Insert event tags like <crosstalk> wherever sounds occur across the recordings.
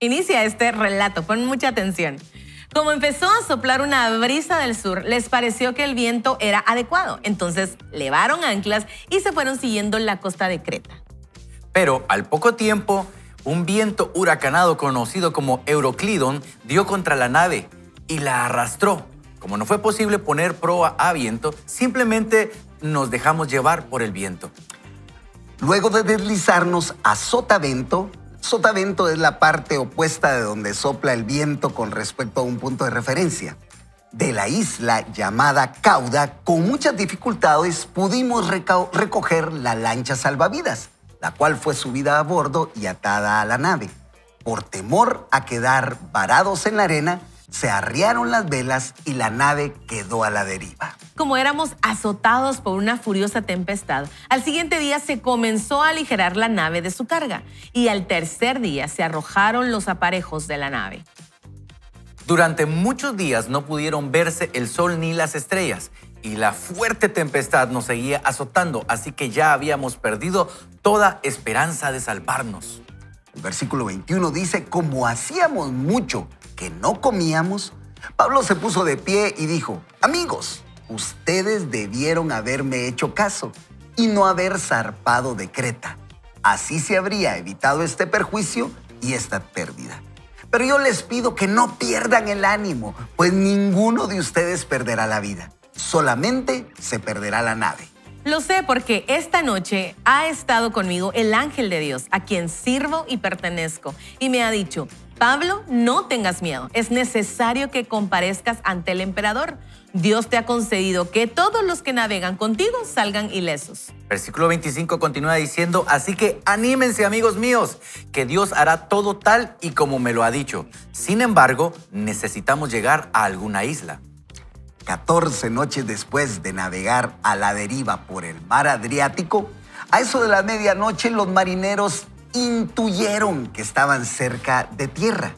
Inicia este relato, pon mucha atención. Como empezó a soplar una brisa del sur, les pareció que el viento era adecuado. Entonces levaron anclas y se fueron siguiendo la costa de Creta. Pero al poco tiempo, un viento huracanado conocido como Euroclidon dio contra la nave y la arrastró. Como no fue posible poner proa a viento, simplemente nos dejamos llevar por el viento. Luego de deslizarnos a sotavento, sotavento es la parte opuesta de donde sopla el viento con respecto a un punto de referencia. De la isla llamada Cauda, con muchas dificultades pudimos recoger la lancha salvavidas, la cual fue subida a bordo y atada a la nave. Por temor a quedar varados en la arena, se arriaron las velas y la nave quedó a la deriva. Como éramos azotados por una furiosa tempestad, al siguiente día se comenzó a aligerar la nave de su carga y al tercer día se arrojaron los aparejos de la nave. Durante muchos días no pudieron verse el sol ni las estrellas y la fuerte tempestad nos seguía azotando, así que ya habíamos perdido toda esperanza de salvarnos. Versículo 21 dice, como hacíamos mucho que no comíamos, Pablo se puso de pie y dijo, amigos, ustedes debieron haberme hecho caso y no haber zarpado de Creta. Así se habría evitado este perjuicio y esta pérdida. Pero yo les pido que no pierdan el ánimo, pues ninguno de ustedes perderá la vida. Solamente se perderá la nave. Lo sé porque esta noche ha estado conmigo el ángel de Dios, a quien sirvo y pertenezco, y me ha dicho, Pablo, no tengas miedo, es necesario que comparezcas ante el emperador. Dios te ha concedido que todos los que navegan contigo salgan ilesos. Versículo 25 continúa diciendo, así que anímense amigos míos, que Dios hará todo tal y como me lo ha dicho. Sin embargo, necesitamos llegar a alguna isla. 14 noches después de navegar a la deriva por el mar Adriático, a eso de la medianoche los marineros intuyeron que estaban cerca de tierra.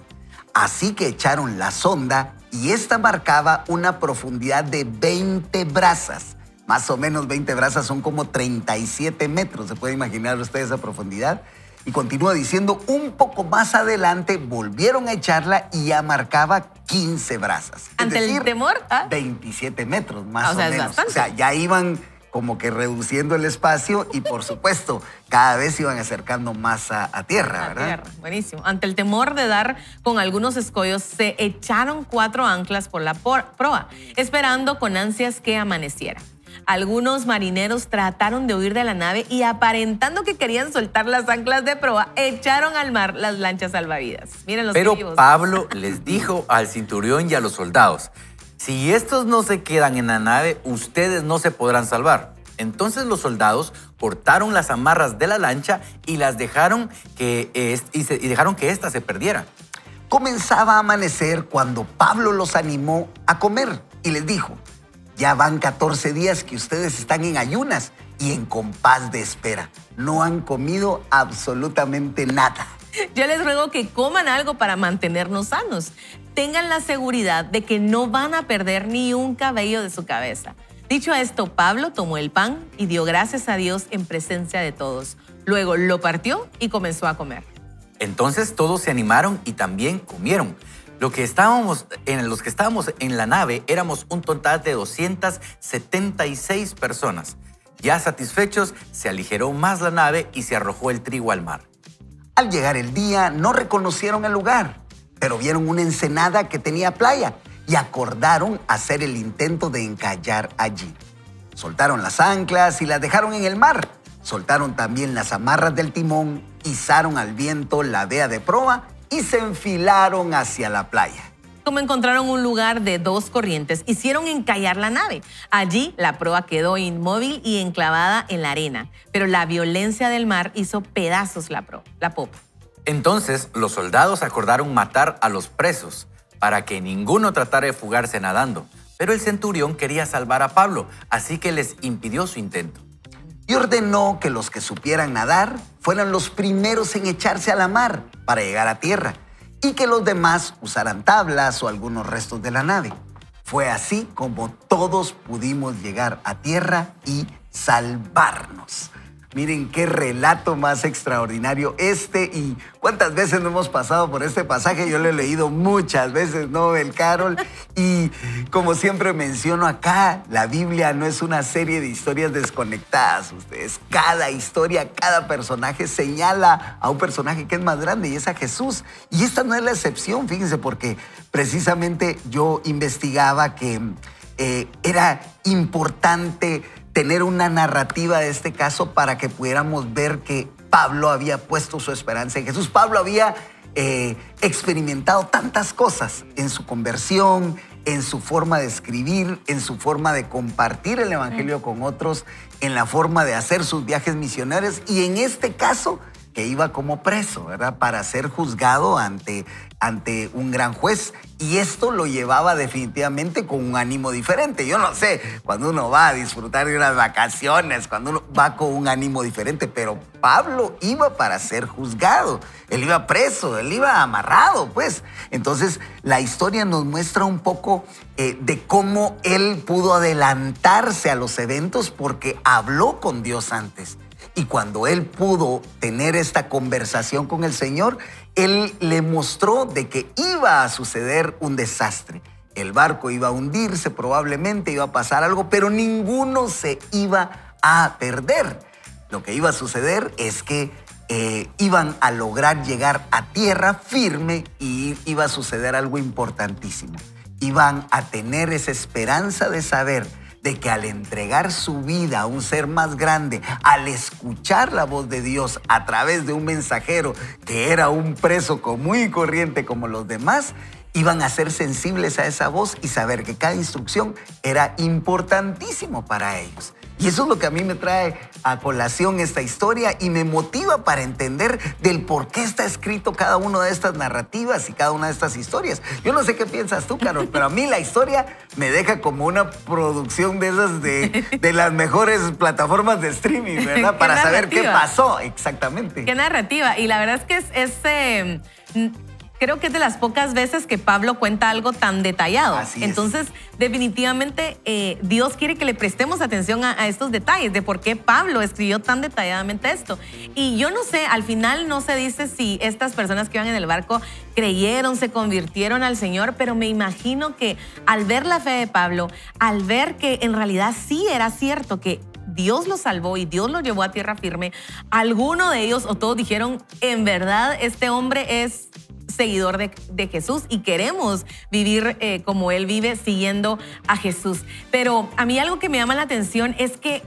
Así que echaron la sonda y esta marcaba una profundidad de 20 brazas. Más o menos 20 brazas son como 37 metros. ¿Se puede imaginar usted esa profundidad? Y continúa diciendo, un poco más adelante volvieron a echarla y ya marcaba 15 brazas. Es Ante el temor, ¿ah? 27 metros más Ah, o o, sea, es menos. bastante. O sea, ya iban como que reduciendo el espacio y por supuesto cada vez se iban acercando más a, a tierra, A ¿verdad? tierra, buenísimo. Ante el temor de dar con algunos escollos, se echaron cuatro anclas por la por- proa, esperando con ansias que amaneciera. Algunos marineros trataron de huir de la nave y aparentando que querían soltar las anclas de proa, echaron al mar las lanchas salvavidas. Miren los Pero. Pablo les dijo al cinturón y a los soldados, si estos no se quedan en la nave, ustedes no se podrán salvar. Entonces los soldados cortaron las amarras de la lancha y las dejaron que, y se- y dejaron que ésta se perdiera. Comenzaba a amanecer cuando Pablo los animó a comer y les dijo, ya van 14 días que ustedes están en ayunas y en compás de espera. No han comido absolutamente nada. Yo les ruego que coman algo para mantenernos sanos. Tengan la seguridad de que no van a perder ni un cabello de su cabeza. Dicho esto, Pablo tomó el pan y dio gracias a Dios en presencia de todos. Luego lo partió y comenzó a comer. Entonces todos se animaron y también comieron. Lo que estábamos, en los que estábamos en la nave éramos un total de 276 personas. Ya satisfechos, se aligeró más la nave y se arrojó el trigo al mar. Al llegar el día no reconocieron el lugar, pero vieron una ensenada que tenía playa y acordaron hacer el intento de encallar allí. Soltaron las anclas y las dejaron en el mar. Soltaron también las amarras del timón, izaron al viento la vea de proa y se enfilaron hacia la playa. Como encontraron un lugar de dos corrientes, hicieron encallar la nave. Allí la proa quedó inmóvil y enclavada en la arena, pero la violencia del mar hizo pedazos la, pro- la popa. Entonces los soldados acordaron matar a los presos para que ninguno tratara de fugarse nadando. Pero el centurión quería salvar a Pablo, así que les impidió su intento. Y ordenó que los que supieran nadar fueran los primeros en echarse a la mar para llegar a tierra y que los demás usaran tablas o algunos restos de la nave. Fue así como todos pudimos llegar a tierra y salvarnos. Miren qué relato más extraordinario este y cuántas veces no hemos pasado por este pasaje. Yo lo he leído muchas veces, ¿no, El Carol? Y como siempre menciono acá, la Biblia no es una serie de historias desconectadas. Ustedes, cada historia, cada personaje señala a un personaje que es más grande y es a Jesús. Y esta no es la excepción, fíjense, porque precisamente yo investigaba que eh, era importante tener una narrativa de este caso para que pudiéramos ver que Pablo había puesto su esperanza en Jesús. Pablo había eh, experimentado tantas cosas en su conversión, en su forma de escribir, en su forma de compartir el Evangelio con otros, en la forma de hacer sus viajes misionarios y en este caso que iba como preso, ¿verdad? Para ser juzgado ante, ante un gran juez. Y esto lo llevaba definitivamente con un ánimo diferente. Yo no sé, cuando uno va a disfrutar de unas vacaciones, cuando uno va con un ánimo diferente, pero Pablo iba para ser juzgado. Él iba preso, él iba amarrado, pues. Entonces, la historia nos muestra un poco eh, de cómo él pudo adelantarse a los eventos porque habló con Dios antes. Y cuando él pudo tener esta conversación con el Señor, él le mostró de que iba a suceder un desastre. El barco iba a hundirse, probablemente iba a pasar algo, pero ninguno se iba a perder. Lo que iba a suceder es que eh, iban a lograr llegar a tierra firme y iba a suceder algo importantísimo. Iban a tener esa esperanza de saber de que al entregar su vida a un ser más grande, al escuchar la voz de Dios a través de un mensajero que era un preso común y corriente como los demás, iban a ser sensibles a esa voz y saber que cada instrucción era importantísimo para ellos. Y eso es lo que a mí me trae a colación esta historia y me motiva para entender del por qué está escrito cada una de estas narrativas y cada una de estas historias. Yo no sé qué piensas tú, Carol, pero a mí la historia me deja como una producción de esas de, de las mejores plataformas de streaming, <laughs> ¿verdad? Para saber qué pasó exactamente. Qué narrativa. Y la verdad es que es... es eh, creo que es de las pocas veces que Pablo cuenta algo tan detallado. Así es. Entonces, definitivamente eh, Dios quiere que le prestemos atención a, a, estos detalles de por qué Pablo escribió tan detalladamente esto. Y yo no sé, al final no se dice si estas personas que iban en el barco creyeron, se convirtieron al Señor, pero me imagino que al ver la fe de Pablo, al ver que en realidad sí era cierto que Dios lo salvó y Dios lo llevó a tierra firme, alguno de ellos o todos dijeron, en verdad este hombre es seguidor de, Jesús y queremos vivir eh, como Él vive siguiendo a Jesús. Pero a mí algo que me llama la atención es que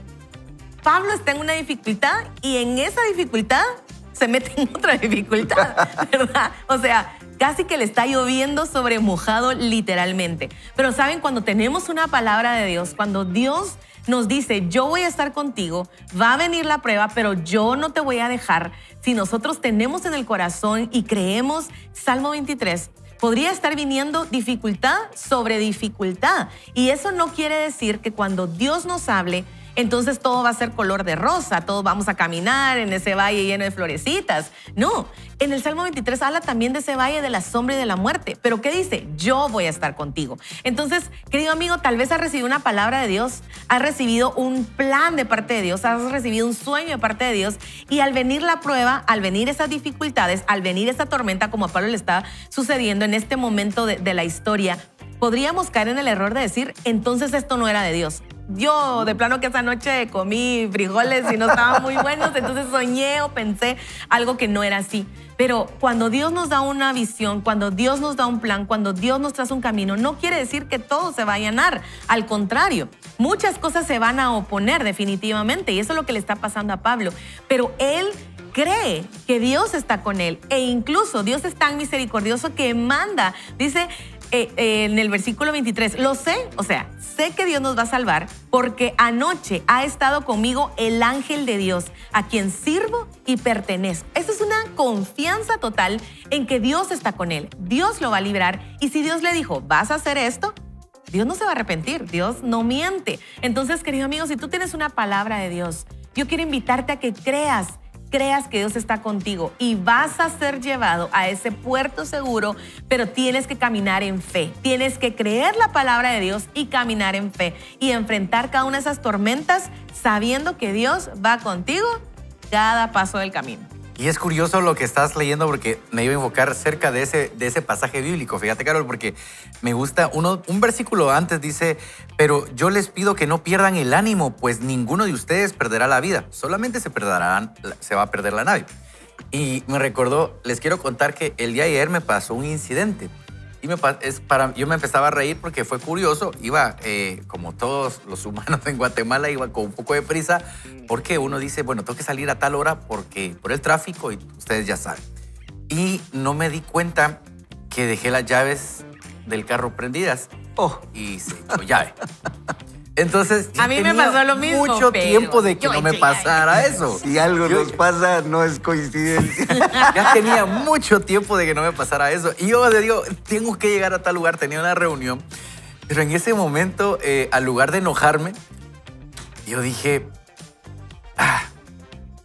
Pablo está en una dificultad y en esa dificultad se mete en otra <laughs> dificultad, ¿verdad? O sea, casi que le está lloviendo sobre mojado literalmente. Pero saben, cuando tenemos una palabra de Dios, cuando Dios nos dice, yo voy a estar contigo, va a venir la prueba, pero yo no te voy a dejar. Si nosotros tenemos en el corazón y creemos, Salmo 23, podría estar viniendo dificultad sobre dificultad. Y eso no quiere decir que cuando Dios nos hable, entonces todo va a ser color de rosa, todos vamos a caminar en ese valle lleno de florecitas. No, en el Salmo 23 habla también de ese valle de la sombra y de la muerte. Pero ¿qué dice? Yo voy a estar contigo. Entonces, querido amigo, tal vez has recibido una palabra de Dios, has recibido un plan de parte de Dios, has recibido un sueño de parte de Dios y al venir la prueba, al venir esas dificultades, al venir esa tormenta como a Pablo le está sucediendo en este momento de, de la historia, podríamos caer en el error de decir, entonces esto no era de Dios. Yo de plano que esa noche comí frijoles y no estaban muy buenos, entonces soñé o pensé algo que no era así. Pero cuando Dios nos da una visión, cuando Dios nos da un plan, cuando Dios nos traza un camino, no quiere decir que todo se va a llenar. Al contrario, muchas cosas se van a oponer definitivamente y eso es lo que le está pasando a Pablo. Pero él cree que Dios está con él e incluso Dios es tan misericordioso que manda, dice, eh, eh, en el versículo 23, lo sé, o sea, sé que Dios nos va a salvar porque anoche ha estado conmigo el ángel de Dios, a quien sirvo y pertenezco. Esa es una confianza total en que Dios está con él, Dios lo va a librar y si Dios le dijo, vas a hacer esto, Dios no se va a arrepentir, Dios no miente. Entonces, querido amigo, si tú tienes una palabra de Dios, yo quiero invitarte a que creas creas que Dios está contigo y vas a ser llevado a ese puerto seguro, pero tienes que caminar en fe. Tienes que creer la palabra de Dios y caminar en fe y enfrentar cada una de esas tormentas sabiendo que Dios va contigo cada paso del camino. Y es curioso lo que estás leyendo porque me iba a invocar cerca de ese, de ese pasaje bíblico. Fíjate, Carol, porque me gusta un versículo antes dice, pero yo les pido que no pierdan el ánimo, pues ninguno de ustedes perderá la vida, solamente se, perderán, se va a perder la nave. Y me recordó, les quiero contar que el día ayer me pasó un incidente. Y me, es para, yo me empezaba a reír porque fue curioso. Iba, eh, como todos los humanos en Guatemala, iba con un poco de prisa porque uno dice, bueno, tengo que salir a tal hora porque por el tráfico y ustedes ya saben. Y no me di cuenta que dejé las llaves del carro prendidas. Oh. Y se echó llave. Entonces, a mí me pasó lo mismo. Mucho tiempo de que no me pasara eso. Si algo nos pasa, no es coincidencia. <laughs> ya tenía mucho tiempo de que no me pasara eso. Y yo le digo, tengo que llegar a tal lugar, tenía una reunión. Pero en ese momento, eh, al lugar de enojarme, yo dije, ah,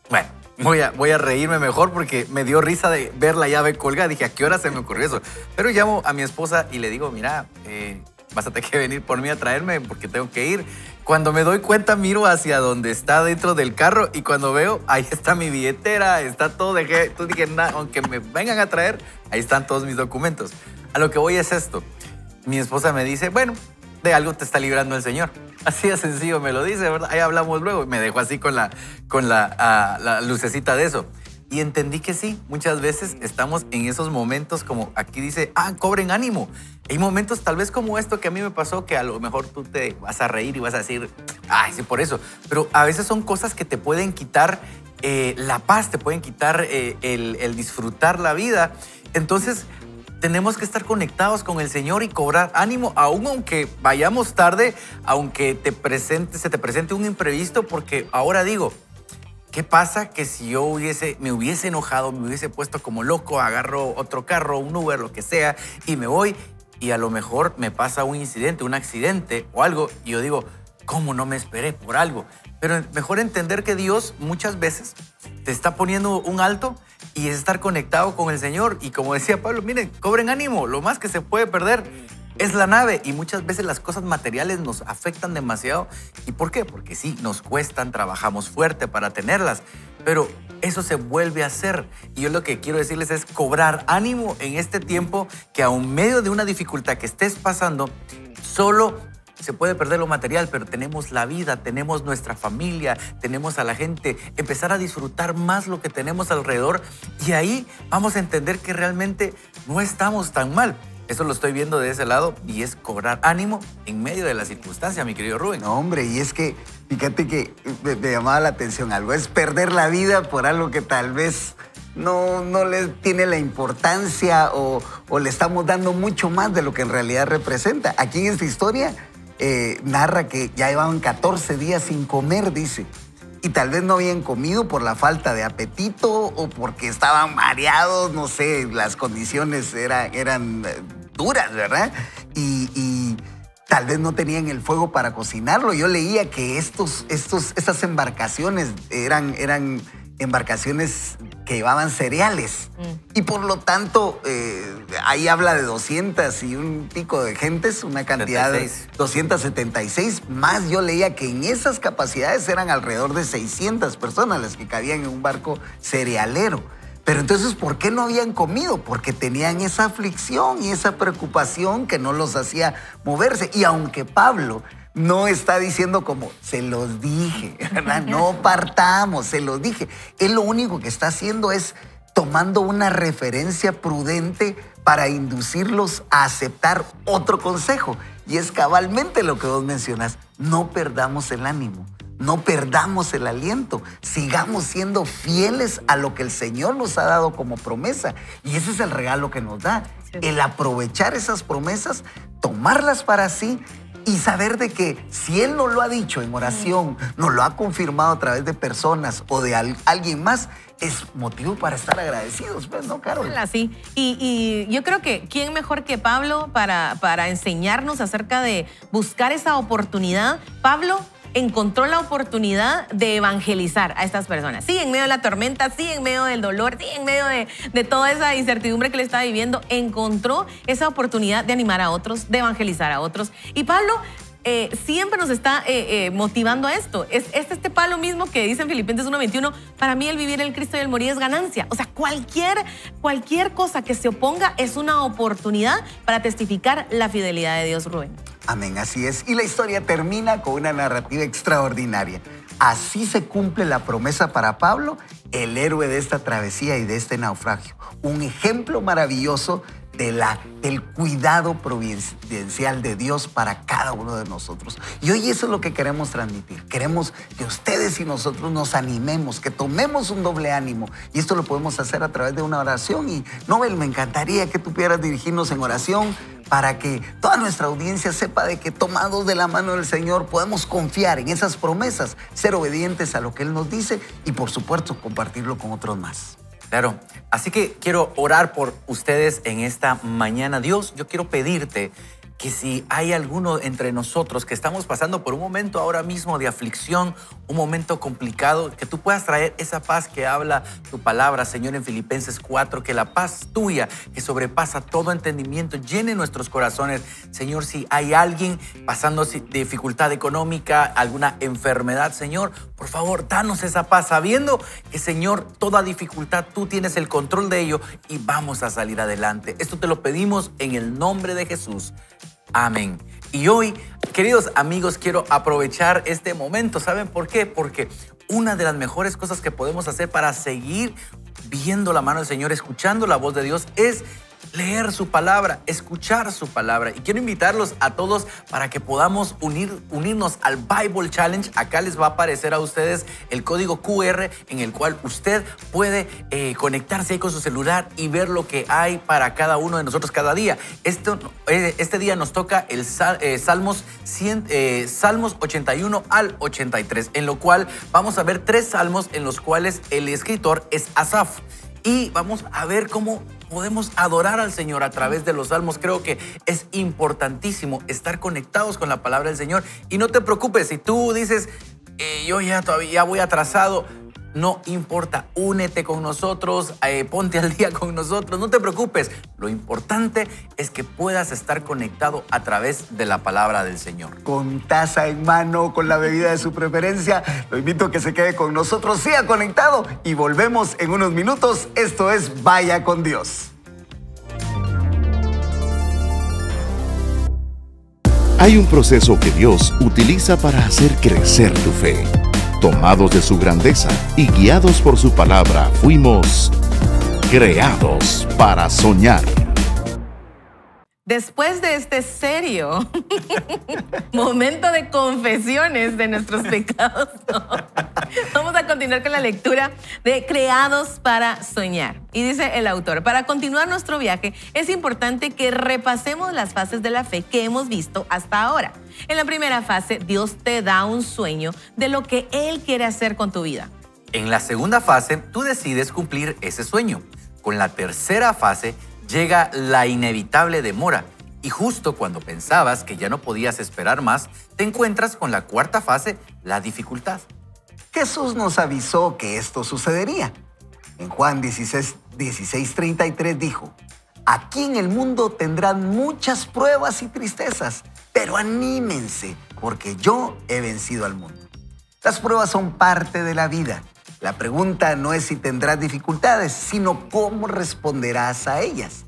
bueno, voy a, voy a reírme mejor porque me dio risa de ver la llave colgada. Dije, ¿a qué hora se me ocurrió eso? Pero llamo a mi esposa y le digo, mira, eh, vas a tener que venir por mí a traerme porque tengo que ir. Cuando me doy cuenta, miro hacia donde está dentro del carro y cuando veo, ahí está mi billetera, está todo. Dejé, tú dije, aunque me vengan a traer, ahí están todos mis documentos. A lo que voy es esto. Mi esposa me dice, bueno, de algo te está librando el Señor. <laughs> Así de sencillo me lo dice, ¿verdad? Ahí hablamos luego. Me dejó así con la, con la, ah, la lucecita de eso. Y entendí que sí, muchas veces estamos en esos momentos como aquí dice, ah, cobren ánimo. Hay momentos tal vez como esto que a mí me pasó, que a lo mejor tú te vas a reír y vas a decir, ay, sí, por eso. Pero a veces son cosas que te pueden quitar eh, la paz, te pueden quitar eh, el, el disfrutar la vida. Entonces, tenemos que estar conectados con el Señor y cobrar ánimo, aun aunque vayamos tarde, aunque te presente, se te presente un imprevisto, porque ahora digo, ¿Qué pasa que si yo hubiese, me hubiese enojado, me hubiese puesto como loco, agarro otro carro, un Uber, lo que sea, y me voy y a lo mejor me pasa un incidente, un accidente o algo, y yo digo, ¿cómo no me esperé por algo? Pero mejor entender que Dios muchas veces te está poniendo un alto y es estar conectado con el Señor. Y como decía Pablo, miren, cobren ánimo, lo más que se puede perder es la nave y muchas veces las cosas materiales nos afectan demasiado. ¿Y por qué? Porque sí, nos cuestan, trabajamos fuerte para tenerlas, pero eso se vuelve a hacer. Y yo lo que quiero decirles es cobrar ánimo en este tiempo que aun medio de una dificultad que estés pasando, solo se puede perder lo material, pero tenemos la vida, tenemos nuestra familia, tenemos a la gente, empezar a disfrutar más lo que tenemos alrededor y ahí vamos a entender que realmente no estamos tan mal. Eso lo estoy viendo de ese lado y es cobrar ánimo en medio de la circunstancia, mi querido Rubén. No, hombre, y es que, fíjate que me, llamaba la atención algo, es perder la vida por algo que tal vez no, no le tiene la importancia o, le estamos dando mucho más de lo que en realidad representa. Aquí en esta historia eh, narra que ya llevaban 14 días sin comer, dice y tal vez no habían comido por la falta de apetito o porque estaban mareados, no sé, las condiciones eran eh, duras, ¿verdad? Y, tal vez no tenían el fuego para cocinarlo. Yo leía que estos, estos, estas embarcaciones eran, eran embarcaciones que llevaban cereales. Mm. Y por lo tanto, eh, ahí habla de 200 y un pico de gentes, una cantidad de 276. Más yo leía que en esas capacidades eran alrededor de 600 personas las que cabían en un barco cerealero. Pero entonces, ¿por qué no habían comido? Porque tenían esa aflicción y esa preocupación que no los hacía moverse. Y aunque Pablo no está diciendo como, se los dije, <laughs> ¿verdad? No partamos, se los dije. Él lo único que está haciendo es tomando una referencia prudente para inducirlos a aceptar otro consejo. Y es cabalmente lo que vos mencionas, no perdamos el ánimo no perdamos el aliento, sigamos siendo fieles a lo que el Señor nos ha dado como promesa. Y ese es el regalo que nos da, el aprovechar esas promesas, tomarlas para sí y saber de que si Él nos lo ha dicho en oración, nos lo ha confirmado a través de personas o de alguien más, es motivo para estar agradecidos, pues, ¿no, Carol? Sí, y, y, yo creo que quién mejor que Pablo para, para enseñarnos acerca de buscar esa oportunidad. Pablo encontró la oportunidad de evangelizar a estas personas. Sí, en medio de la tormenta, sí, en medio del dolor, sí, en medio de, toda esa incertidumbre que le estaba viviendo, encontró esa oportunidad de animar a otros, de evangelizar a otros. Y Pablo eh, siempre nos está eh, eh, motivando a esto. Es, es este palo mismo que dice en Filipenses 1.21, para mí el vivir el Cristo y el morir es ganancia. O sea, cualquier, cualquier cosa que se oponga es una oportunidad para testificar la fidelidad de Dios, Rubén. Amén, así es. Y la historia termina con una narrativa extraordinaria. Así se cumple la promesa para Pablo, el héroe de esta travesía y de este naufragio. Un ejemplo maravilloso del cuidado providencial de Dios para cada uno de nosotros. Y hoy eso es lo que queremos transmitir. Queremos que ustedes y nosotros nos animemos, que tomemos un doble ánimo. Y esto lo podemos hacer a través de una oración. Y Nobel, me encantaría que tú pudieras dirigirnos en oración para que toda nuestra audiencia sepa de que tomados de la mano del Señor podemos confiar en esas promesas, ser obedientes a lo que Él nos dice y por supuesto compartirlo con otros más. Claro, así que quiero orar por ustedes en esta mañana. Dios, yo quiero pedirte que si hay alguno entre nosotros que estamos pasando por un momento ahora mismo de aflicción, un momento complicado, que tú puedas traer esa paz que habla tu palabra, Señor, en Filipenses 4, que la paz tuya, que sobrepasa todo entendimiento, llene nuestros corazones. Señor, si hay alguien pasando dificultad económica, alguna enfermedad, Señor, por favor, danos esa paz, sabiendo que, Señor, toda dificultad tú tienes el control de ello y vamos a salir adelante. Esto te lo pedimos en el nombre de Jesús. Amén. Y hoy, queridos amigos, quiero aprovechar este momento. ¿Saben por qué? Porque una de las mejores cosas que podemos hacer para seguir viendo la mano del Señor, escuchando la voz de Dios, es leer su palabra, escuchar su palabra. Y quiero invitarlos a todos para que podamos unir, unirnos al Bible Challenge. Acá les va a aparecer a ustedes el código QR en el cual usted puede eh, conectarse ahí con su celular y ver lo que hay para cada uno de nosotros cada día. Esto, eh, este día nos toca el eh, Salmos, 100, Salmos 81 al 83, en lo cual vamos a ver tres salmos en los cuales el escritor es Asaf. Y vamos a ver cómo podemos adorar al Señor a través de los salmos. Creo que es importantísimo estar conectados con la palabra del Señor. Y no te preocupes, si tú dices, eh, yo ya todavía voy atrasado, no importa, únete con nosotros, eh, ponte al día con nosotros, no te preocupes. Lo importante es que puedas estar conectado a través de la palabra del Señor. Con taza en mano, con la bebida de su preferencia, lo invito a que se quede con nosotros, siga conectado y volvemos en unos minutos. Esto es Vaya con Dios. Hay un proceso que Dios utiliza para hacer crecer tu fe tomados de su grandeza y guiados por su palabra, fuimos creados para soñar. Después de este serio <laughs> momento de confesiones de nuestros <laughs> pecados, <laughs> vamos a continuar con la lectura de Creados para Soñar. Y dice el autor, para continuar nuestro viaje es importante que repasemos las fases de la fe que hemos visto hasta ahora. En la primera fase, Dios te da un sueño de lo que Él quiere hacer con tu vida. En la segunda fase, tú decides cumplir ese sueño. Con la tercera fase, llega la inevitable demora y justo cuando pensabas que ya no podías esperar más, te encuentras con la cuarta fase, la dificultad. Jesús nos avisó que esto sucedería. En Juan 16, 33 dijo, aquí en el mundo tendrán muchas pruebas y tristezas, pero anímense, porque yo he vencido al mundo. Las pruebas son parte de la vida. La pregunta no es si tendrás dificultades, sino cómo responderás a ellas.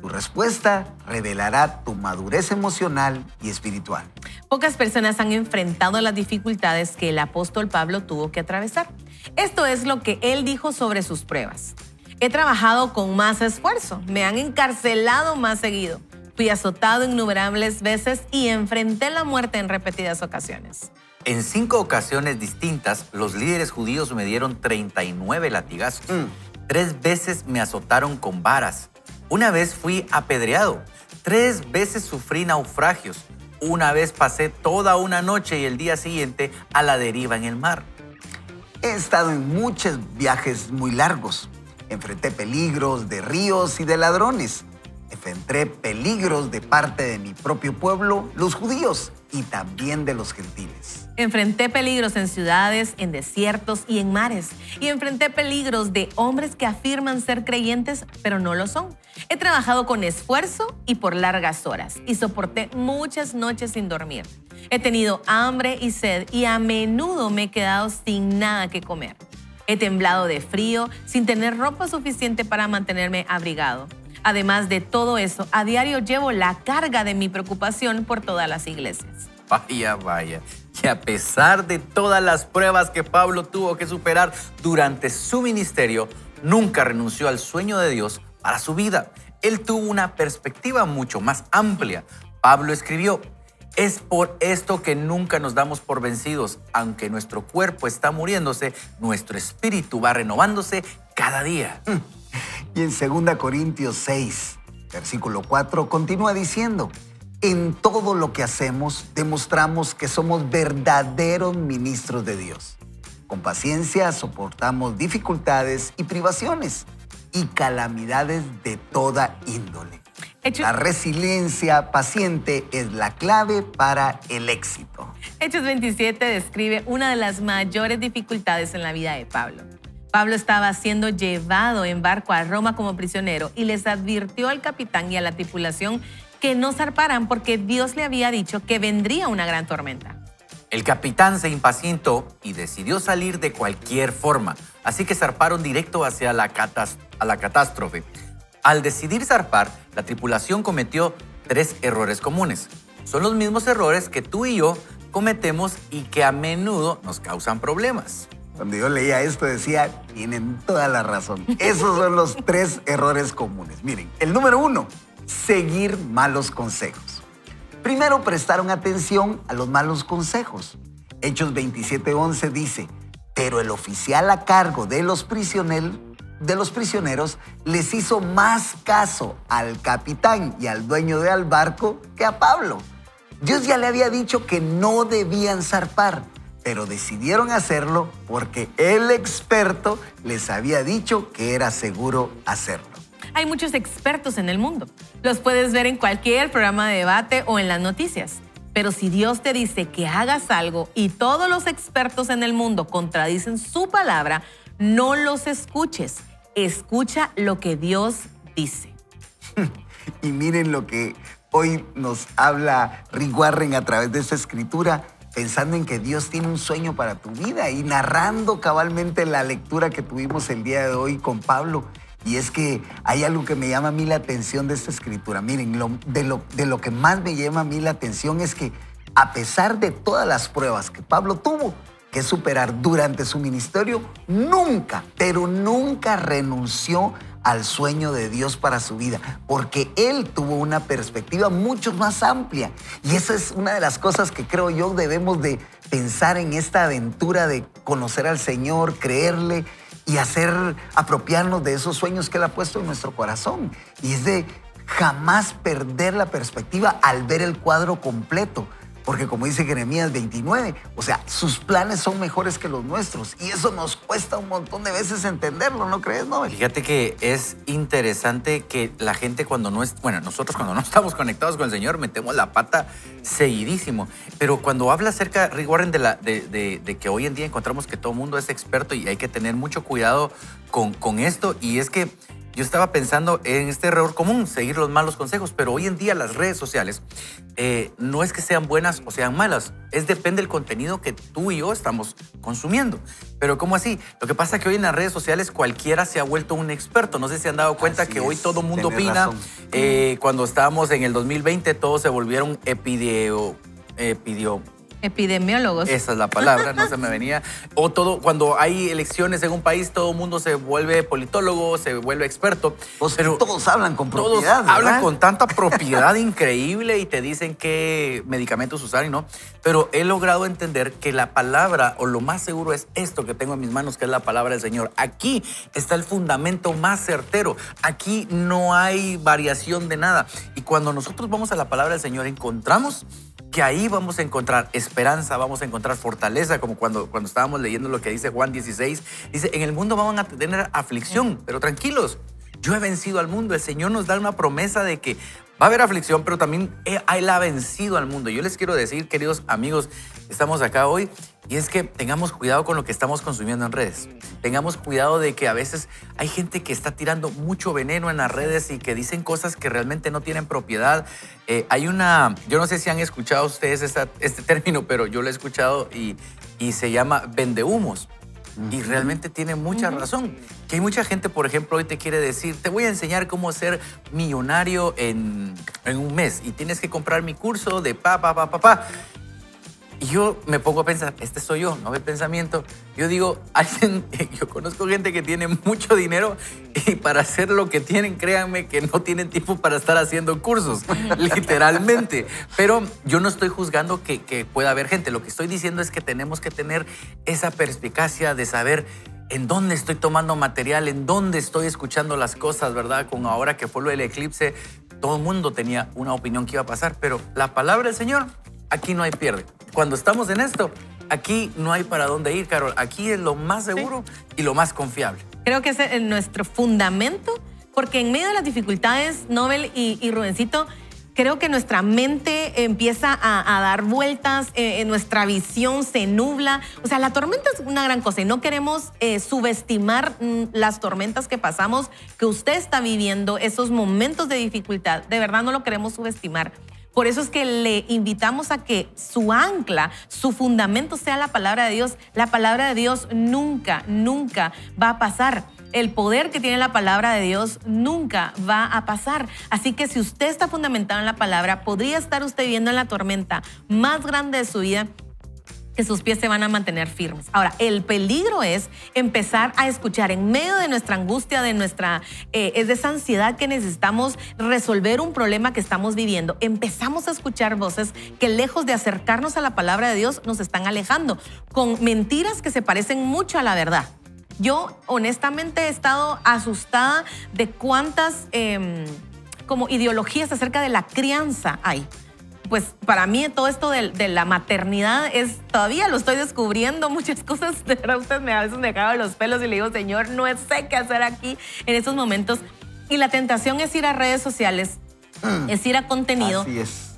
Tu respuesta revelará tu madurez emocional y espiritual. Pocas personas han enfrentado las dificultades que el apóstol Pablo tuvo que atravesar. Esto es lo que él dijo sobre sus pruebas. He trabajado con más esfuerzo, me han encarcelado más seguido, fui azotado innumerables veces y enfrenté la muerte en repetidas ocasiones. En cinco ocasiones distintas, los líderes judíos me dieron 39 latigazos. Mm. Tres veces me azotaron con varas una vez fui apedreado, tres veces sufrí naufragios, una vez pasé toda una noche y el día siguiente a la deriva en el mar. He estado en muchos viajes muy largos. Enfrenté peligros de ríos y de ladrones. Enfrenté peligros de parte de mi propio pueblo, los judíos, y también de los gentiles. Enfrenté peligros en ciudades, en desiertos y en mares. Y enfrenté peligros de hombres que afirman ser creyentes, pero no lo son. He trabajado con esfuerzo y por largas horas y soporté muchas noches sin dormir. He tenido hambre y sed y a menudo me he quedado sin nada que comer. He temblado de frío sin tener ropa suficiente para mantenerme abrigado. Además de todo eso, a diario llevo la carga de mi preocupación por todas las iglesias. Vaya, vaya. Y a pesar de todas las pruebas que Pablo tuvo que superar durante su ministerio, nunca renunció al sueño de Dios para su vida. Él tuvo una perspectiva mucho más amplia. Pablo escribió, es por esto que nunca nos damos por vencidos. Aunque nuestro cuerpo está muriéndose, nuestro espíritu va renovándose cada día. Y en 2 Corintios 6, versículo 4, continúa diciendo, en todo lo que hacemos demostramos que somos verdaderos ministros de Dios. Con paciencia soportamos dificultades y privaciones y calamidades de toda índole. Hechos, La resiliencia paciente es la clave para el éxito. Hechos 27 describe una de las mayores dificultades en la vida de Pablo. Pablo estaba siendo llevado en barco a Roma como prisionero y les advirtió al capitán y a la tripulación que no zarparan porque Dios le había dicho que vendría una gran tormenta. El capitán se impacientó y decidió salir de cualquier forma, así que zarparon directo hacia la, catas- a la catástrofe. Al decidir zarpar, la tripulación cometió tres errores comunes. Son los mismos errores que tú y yo cometemos y que a menudo nos causan problemas. Cuando yo leía esto decía, tienen toda la razón. Esos son los tres errores comunes. Miren, el número uno, seguir malos consejos. Primero prestaron atención a los malos consejos. Hechos 27:11 dice, pero el oficial a cargo de los, de los prisioneros les hizo más caso al capitán y al dueño del barco que a Pablo. Dios ya le había dicho que no debían zarpar, pero decidieron hacerlo porque el experto les había dicho que era seguro hacerlo. Hay muchos expertos en el mundo. Los puedes ver en cualquier programa de debate o en las noticias. Pero si Dios te dice que hagas algo y todos los expertos en el mundo contradicen su palabra, no los escuches. Escucha lo que Dios dice. <laughs> Y miren lo que hoy nos habla Rick Warren a través de esta escritura, pensando en que Dios tiene un sueño para tu vida y narrando cabalmente la lectura que tuvimos el día de hoy con Pablo. Y es que hay algo que me llama a mí la atención de esta escritura. Miren, de, lo, de lo que más me llama a mí la atención es que a pesar de todas las pruebas que Pablo tuvo que superar durante su ministerio, nunca, pero nunca renunció al sueño de Dios para su vida, porque él tuvo una perspectiva mucho más amplia. Y esa es una de las cosas que creo yo debemos de pensar en esta aventura de conocer al Señor, creerle y hacer apropiarnos de esos sueños que él ha puesto en nuestro corazón. Y es de jamás perder la perspectiva al ver el cuadro completo. Porque como dice Jeremías 29, o sea, sus planes son mejores que los nuestros. Y eso nos cuesta un montón de veces entenderlo, ¿no crees, Nobel? Fíjate que es interesante que la gente cuando no es, bueno, nosotros cuando no <laughs> estamos conectados con el Señor metemos la pata seguidísimo. Pero cuando habla acerca, Rick Warren, de, que hoy en día encontramos que todo el mundo es experto y hay que tener mucho cuidado con esto. Y es que yo estaba pensando en este error común, seguir los malos consejos, pero hoy en día las redes sociales eh, no es que sean buenas o sean malas, es depende del contenido que tú y yo estamos consumiendo. Pero ¿cómo así? Lo que pasa es que hoy en las redes sociales cualquiera se ha vuelto un experto. No sé si han dado cuenta Así que hoy todo mundo opina. Eh, cuando estábamos en el 2020 todos se volvieron epidio, epidio, Epidemiólogos. esa es la palabra, no se me <laughs> venía. O todo, cuando hay elecciones en un país, todo el mundo se vuelve politólogo, se vuelve experto. Pues pero todos hablan con todos propiedad. hablan ¿verdad? con tanta propiedad <laughs> increíble y te dicen qué medicamentos usar y no. Pero he logrado entender que la palabra, o lo más seguro es esto que tengo en mis manos, que es la palabra del Señor. Aquí está el fundamento más certero. Aquí no hay variación de nada. Y cuando nosotros vamos a la palabra del Señor, encontramos que ahí vamos a encontrar esperanza, vamos a encontrar fortaleza, como cuando, cuando estábamos leyendo lo que dice Juan 16. Dice, en el mundo van a tener aflicción, pero tranquilos, yo he vencido al mundo. El Señor nos da una promesa de que Va a haber aflicción, pero también Él ha vencido al mundo. Yo les quiero decir, queridos amigos, estamos acá hoy, y es que tengamos cuidado con lo que estamos consumiendo en redes. Tengamos cuidado de que a veces hay gente que está tirando mucho veneno en las redes y que dicen cosas que realmente no tienen propiedad. Eh, hay una, yo no sé si han escuchado ustedes este término, pero yo lo he escuchado y, y se llama vendehumos. Y realmente tiene mucha razón. Que hay mucha gente, por ejemplo, hoy te quiere decir, te voy a enseñar cómo ser millonario en, en un mes y tienes que comprar mi curso de pa, pa, pa, pa, pa. Y yo me pongo a pensar, este soy yo, no el pensamiento. Yo digo, <laughs> alguien, yo conozco gente que tiene mucho dinero y para hacer lo que tienen, créanme que no tienen tiempo para estar haciendo cursos, <laughs> literalmente. Pero yo no estoy juzgando que, que pueda haber gente. Lo que estoy diciendo es que tenemos que tener esa perspicacia de saber en dónde estoy tomando material, en dónde estoy escuchando las cosas, ¿verdad? Con ahora que fue lo del eclipse, todo el mundo tenía una opinión que iba a pasar, pero la palabra del Señor, aquí no hay pierde cuando estamos en esto, aquí no hay para dónde ir, Carol. Aquí es lo más seguro y lo más confiable. Creo que es nuestro fundamento, porque en medio de las dificultades, Nobel y, y Rubencito, creo que nuestra mente empieza a, dar vueltas, eh, nuestra visión se nubla. O sea, la tormenta es una gran cosa y no queremos eh, subestimar mm, las tormentas que pasamos, que usted está viviendo, esos momentos de dificultad. De verdad no lo queremos subestimar. Por eso es que le invitamos a que su ancla, su fundamento sea la palabra de Dios. La palabra de Dios nunca, nunca va a pasar. El poder que tiene la palabra de Dios nunca va a pasar. Así que si usted está fundamentado en la palabra, podría estar usted viviendo en la tormenta más grande de su vida que sus pies se van a mantener firmes. Ahora, el peligro es empezar a escuchar en medio de nuestra angustia, de nuestra, eh, es de esa ansiedad que necesitamos resolver un problema que estamos viviendo. Empezamos a escuchar voces que lejos de acercarnos a la palabra de Dios nos están alejando con mentiras que se parecen mucho a la verdad. Yo honestamente he estado asustada de cuántas em, como ideologías acerca de la crianza hay pues para mí todo esto de, la maternidad es, todavía lo estoy descubriendo, muchas cosas, de verdad, usted me, a veces me cago los pelos y le digo, Señor, no sé qué hacer aquí en estos momentos. Y la tentación es ir a redes sociales, mm. es ir a contenido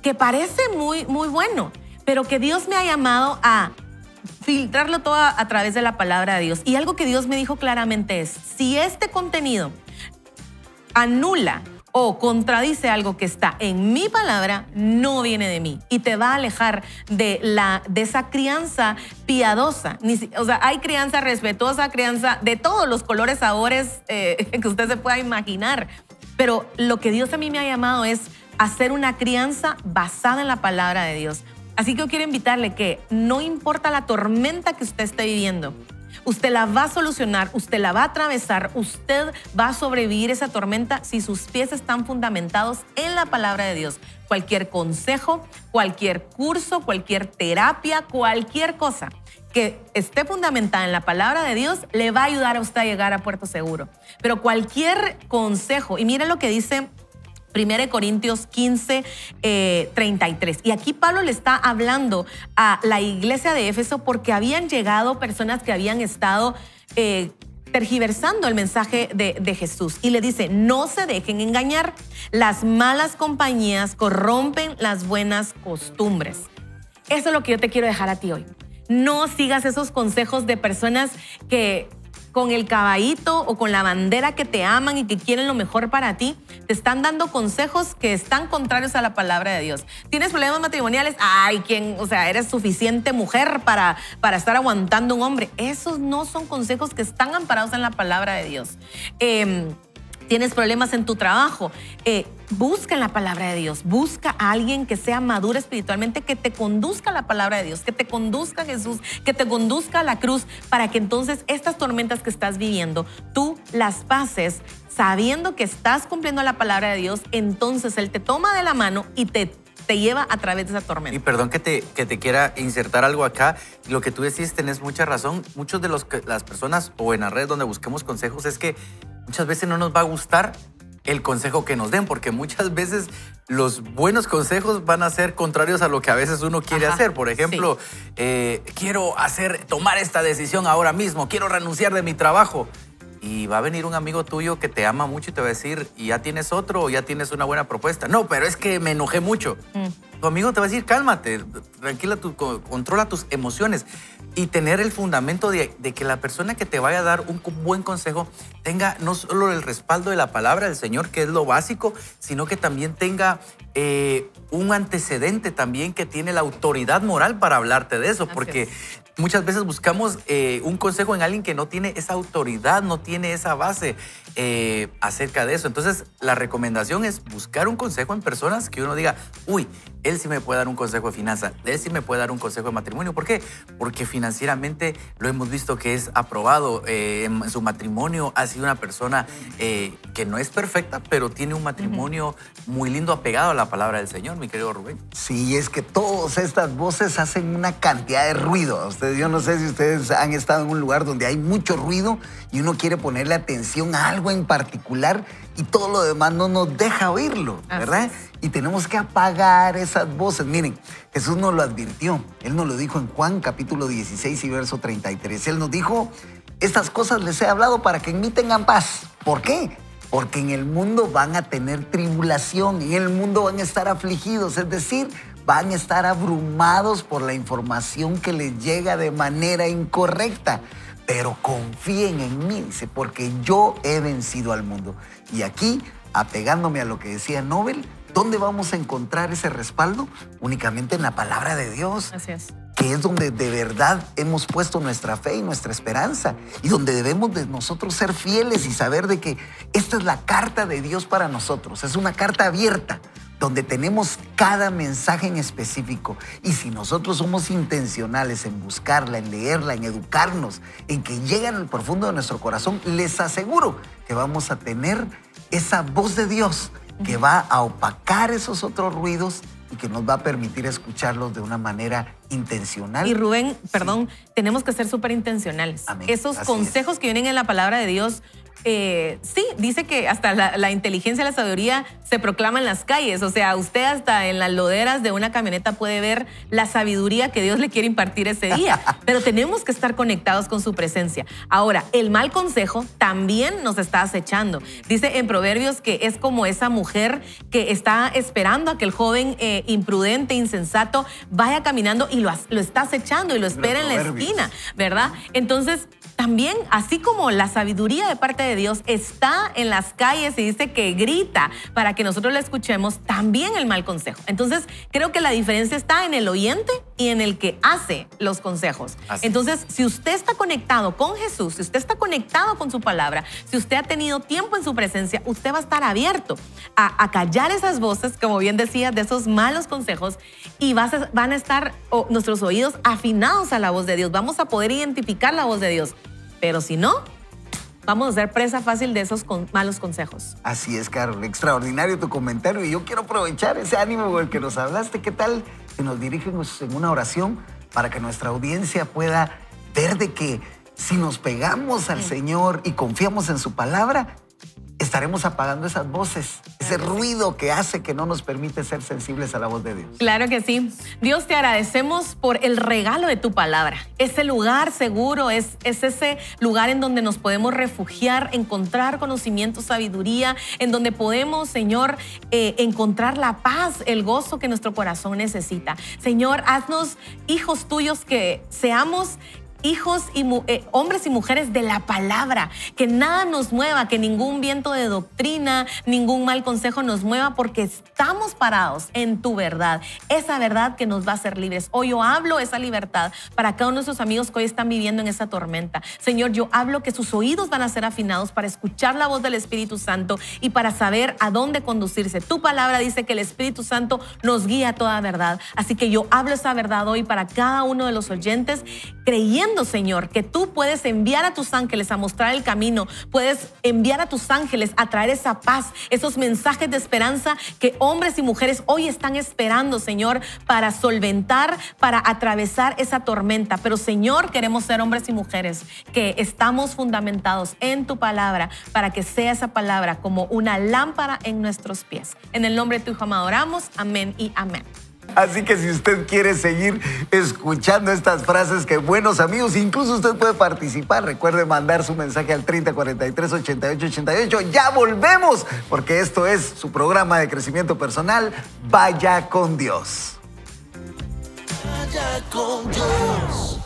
que parece muy, muy bueno, pero que Dios me ha llamado a filtrarlo todo a través de la palabra de Dios. Y algo que Dios me dijo claramente es, si este contenido anula o contradice algo que está en mi palabra, no viene de mí y te va a alejar de, la, de esa crianza piadosa. o sea, hay crianza respetuosa, crianza de todos los colores, sabores eh, <laughs> que usted se pueda imaginar. Pero lo que Dios a mí me ha llamado es hacer una crianza basada en la palabra de Dios. Así que yo quiero invitarle que no importa la tormenta que usted esté viviendo, Usted la va a solucionar, usted la va a atravesar, usted va a sobrevivir esa tormenta si sus pies están fundamentados en la palabra de Dios. Cualquier consejo, cualquier curso, cualquier terapia, cualquier cosa que esté fundamentada en la palabra de Dios le va a ayudar a usted a llegar a puerto seguro. Pero cualquier consejo, y mire lo que dice 1 Corintios 15, 33. Eh, y aquí Pablo le está hablando a la iglesia de Éfeso porque habían llegado personas que habían estado... Eh, tergiversando el mensaje de, de, Jesús y le dice, no se dejen engañar, las malas compañías corrompen las buenas costumbres. Eso es lo que yo te quiero dejar a ti hoy. No sigas esos consejos de personas que con el caballito o con la bandera que te aman y que quieren lo mejor para ti, te están dando consejos que están contrarios a la palabra de Dios. ¿Tienes problemas matrimoniales? Ay, ¿quién? O sea, eres suficiente mujer para, para estar aguantando un hombre. Esos no son consejos que están amparados en la palabra de Dios. Eh, tienes problemas en tu trabajo, eh, busca la palabra de Dios, busca a alguien que sea maduro espiritualmente, que te conduzca a la palabra de Dios, que te conduzca a Jesús, que te conduzca a la cruz, para que entonces estas tormentas que estás viviendo, tú las pases sabiendo que estás cumpliendo la palabra de Dios, entonces Él te toma de la mano y te te lleva a través de esa tormenta. Y perdón que te, que te quiera insertar algo acá. Lo que tú decís, tenés mucha razón. Muchos de los, las personas o en la red donde busquemos consejos es que muchas veces no nos va a gustar el consejo que nos den, porque muchas veces los buenos consejos van a ser contrarios a lo que a veces uno quiere hacer. Por ejemplo, eh, quiero hacer, tomar esta decisión ahora mismo, quiero renunciar de mi trabajo. y va a venir un amigo tuyo que te ama mucho y te va a decir, ¿y ya tienes otro o ya tienes una buena propuesta? No, pero es que me enojé mucho. Mm. Tu amigo te va a decir, cálmate, tranquila, tu, co- controla tus emociones y tener el fundamento de, de que la persona que te vaya a dar un buen consejo tenga no solo el respaldo de la palabra del Señor, que es lo básico, sino que también tenga eh, un antecedente también que tiene la autoridad moral para hablarte de eso, porque. Muchas veces buscamos eh, un consejo en alguien que no tiene esa autoridad, no tiene esa base eh, acerca de eso. Entonces, la recomendación es buscar un consejo en personas que uno diga, uy, él sí me puede dar un consejo de finanzas, él sí me puede dar un consejo de matrimonio. ¿Por qué? Porque financieramente lo hemos visto que es aprobado eh, en su matrimonio, ha sido una persona que no es perfecta, pero tiene un matrimonio muy lindo apegado a la palabra del Señor, mi querido Rubén. Sí, es que todas estas voces hacen una cantidad de ruido. Ustedes, yo no sé si ustedes han estado en un lugar donde hay mucho ruido y uno quiere ponerle atención a algo en particular y todo lo demás no nos deja oírlo, ¿verdad? Y tenemos que apagar esas voces. Miren, Jesús nos lo advirtió. Él nos lo dijo en Juan capítulo 16 y verso 33. Él nos dijo, estas cosas les he hablado para que en mí tengan paz. ¿Por qué? Porque en el mundo van a tener tribulación, en el mundo van a estar afligidos, es decir, van a estar abrumados por la información que les llega de manera incorrecta. Pero confíen en mí, dice, porque yo he vencido al mundo. Y aquí, apegándome a lo que decía Nobel, ¿dónde vamos a encontrar ese respaldo? Únicamente en la palabra de Dios Así es. que es donde de verdad hemos puesto nuestra fe y nuestra esperanza y donde debemos de nosotros ser fieles y saber de que esta es la carta de Dios para nosotros, es una carta abierta donde tenemos cada mensaje en específico y si nosotros somos intencionales en buscarla, en leerla, en educarnos, en que llegue al profundo de nuestro corazón, les aseguro que vamos a tener esa voz de Dios que va a opacar esos otros ruidos y que nos va a permitir escucharlos de una manera intencional. Y Rubén, perdón, tenemos que ser súper intencionales. Amén. Esos Así consejos que vienen en la palabra de Dios, eh, sí, dice que hasta la, la inteligencia y la sabiduría se proclama en las calles. O sea, usted hasta en las loderas de una camioneta puede ver la sabiduría que Dios le quiere impartir ese día. <laughs> Pero tenemos que estar conectados con su presencia. Ahora, el mal consejo también nos está acechando. Dice en Proverbios que es como esa mujer que está esperando a que el joven eh, imprudente, insensato, vaya caminando y lo, está acechando y lo espera en la Proverbios. esquina, ¿verdad? Entonces, también, así como la sabiduría de parte de Dios está en las calles y dice que grita para que nosotros la escuchemos, también el mal consejo. Entonces, creo que la diferencia está en el oyente y en el que hace los consejos. Así. Entonces, si usted está conectado con Jesús, si usted está conectado con su palabra, si usted ha tenido tiempo en su presencia, usted va a estar abierto a, a callar esas voces, como bien decía, de esos malos consejos y vas a- van a estar o, nuestros oídos afinados a la voz de Dios. Vamos a poder identificar la voz de Dios. Pero si no, vamos a ser presa fácil de esos con- malos consejos. Así es, Carol. Extraordinario tu comentario. Y yo quiero aprovechar ese ánimo con el que nos hablaste. ¿Qué tal si nos dirigimos en una oración para que nuestra audiencia pueda ver de que si nos pegamos al Señor y confiamos en su palabra, estaremos apagando esas voces, ese ruido que hace que no nos permite ser sensibles a la voz de Dios? Claro que sí. Dios, te agradecemos por el regalo de tu palabra. Ese lugar seguro es, es ese lugar en donde nos podemos refugiar, encontrar conocimiento, sabiduría, en donde podemos, Señor, eh, encontrar la paz, el gozo que nuestro corazón necesita. Señor, haznos hijos tuyos que seamos hijos y eh, hombres y mujeres de la palabra, que nada nos mueva, que ningún viento de doctrina, ningún mal consejo nos mueva, porque estamos parados en tu verdad, esa verdad que nos va a hacer libres. Hoy yo hablo esa libertad para cada uno de nuestros amigos que hoy están viviendo en esa tormenta. Señor, yo hablo que sus oídos van a ser afinados para escuchar la voz del Espíritu Santo y para saber a dónde conducirse. Tu palabra dice que el Espíritu Santo nos guía a toda verdad. Así que yo hablo esa verdad hoy para cada uno de los oyentes, creyendo, Señor, que tú puedes enviar a tus ángeles a mostrar el camino, puedes enviar a tus ángeles a traer esa paz, esos mensajes de esperanza que hombres y mujeres hoy están esperando, Señor, para solventar, para atravesar esa tormenta. Pero, Señor, queremos ser hombres y mujeres que estamos fundamentados en tu palabra para que sea esa palabra como una lámpara en nuestros pies. En el nombre de tu hijo amado oramos. Amén y amén. Así que si usted quiere seguir escuchando estas frases que buenos amigos, incluso usted puede participar. Recuerde mandar su mensaje al 3043 8888. Ya volvemos, porque esto es su programa de crecimiento personal. Vaya con Dios. Vaya con Dios.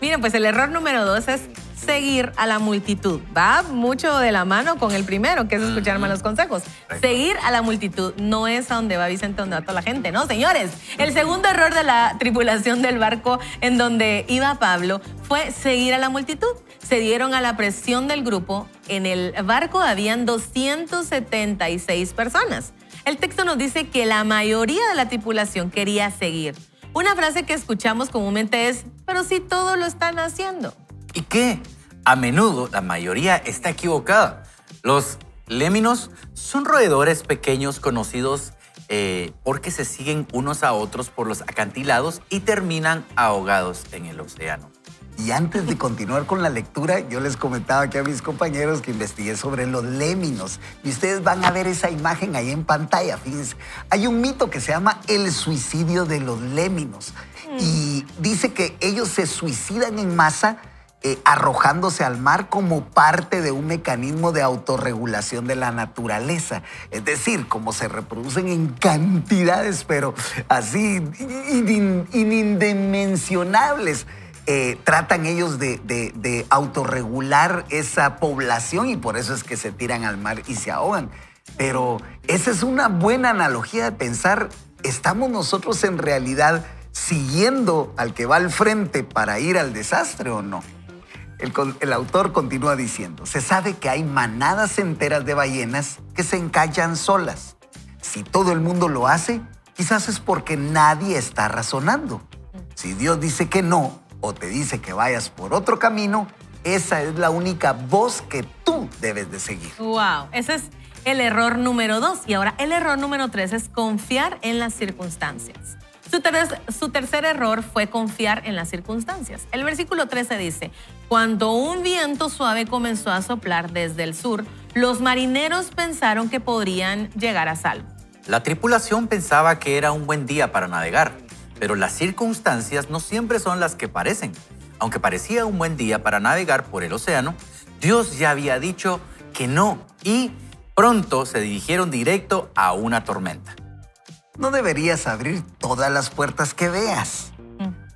Miren, pues el error número dos es seguir a la multitud. Va mucho de la mano con el primero, que es escuchar malos consejos. Seguir a la multitud no es a donde va Vicente, donde va toda la gente, ¿no, señores? El segundo error de la tripulación del barco en donde iba Pablo fue seguir a la multitud. Se dieron a la presión del grupo. En el barco habían 276 personas. El texto nos dice que la mayoría de la tripulación quería seguir. Una frase que escuchamos comúnmente es, pero si todo lo están haciendo. ¿Y qué? A menudo la mayoría está equivocada. Los léminos son roedores pequeños conocidos eh, porque se siguen unos a otros por los acantilados y terminan ahogados en el océano. Y antes de continuar con la lectura, yo les comentaba aquí a mis compañeros que investigué sobre los léminos. Y ustedes van a ver esa imagen ahí en pantalla. Fíjense, hay un mito que se llama el suicidio de los léminos. Mm. Y dice que ellos se suicidan en masa eh, arrojándose al mar como parte de un mecanismo de autorregulación de la naturaleza. Es decir, como se reproducen en cantidades, pero así indimensionables. Eh, tratan ellos de, de, autorregular esa población y por eso es que se tiran al mar y se ahogan. Pero esa es una buena analogía de pensar, ¿estamos nosotros en realidad siguiendo al que va al frente para ir al desastre o no? El, autor continúa diciendo, se sabe que hay manadas enteras de ballenas que se encallan solas. Si todo el mundo lo hace, quizás es porque nadie está razonando. Si Dios dice que no o te dice que vayas por otro camino, esa es la única voz que tú debes de seguir. Wow, ese es el error número dos. Y ahora el error número tres es confiar en las circunstancias. Su, tercer error fue confiar en las circunstancias. El versículo 13 dice, cuando un viento suave comenzó a soplar desde el sur, los marineros pensaron que podrían llegar a salvo. La tripulación pensaba que era un buen día para navegar, pero las circunstancias no siempre son las que parecen. Aunque parecía un buen día para navegar por el océano, Dios ya había dicho que no y pronto se dirigieron directo a una tormenta. No deberías abrir todas las puertas que veas.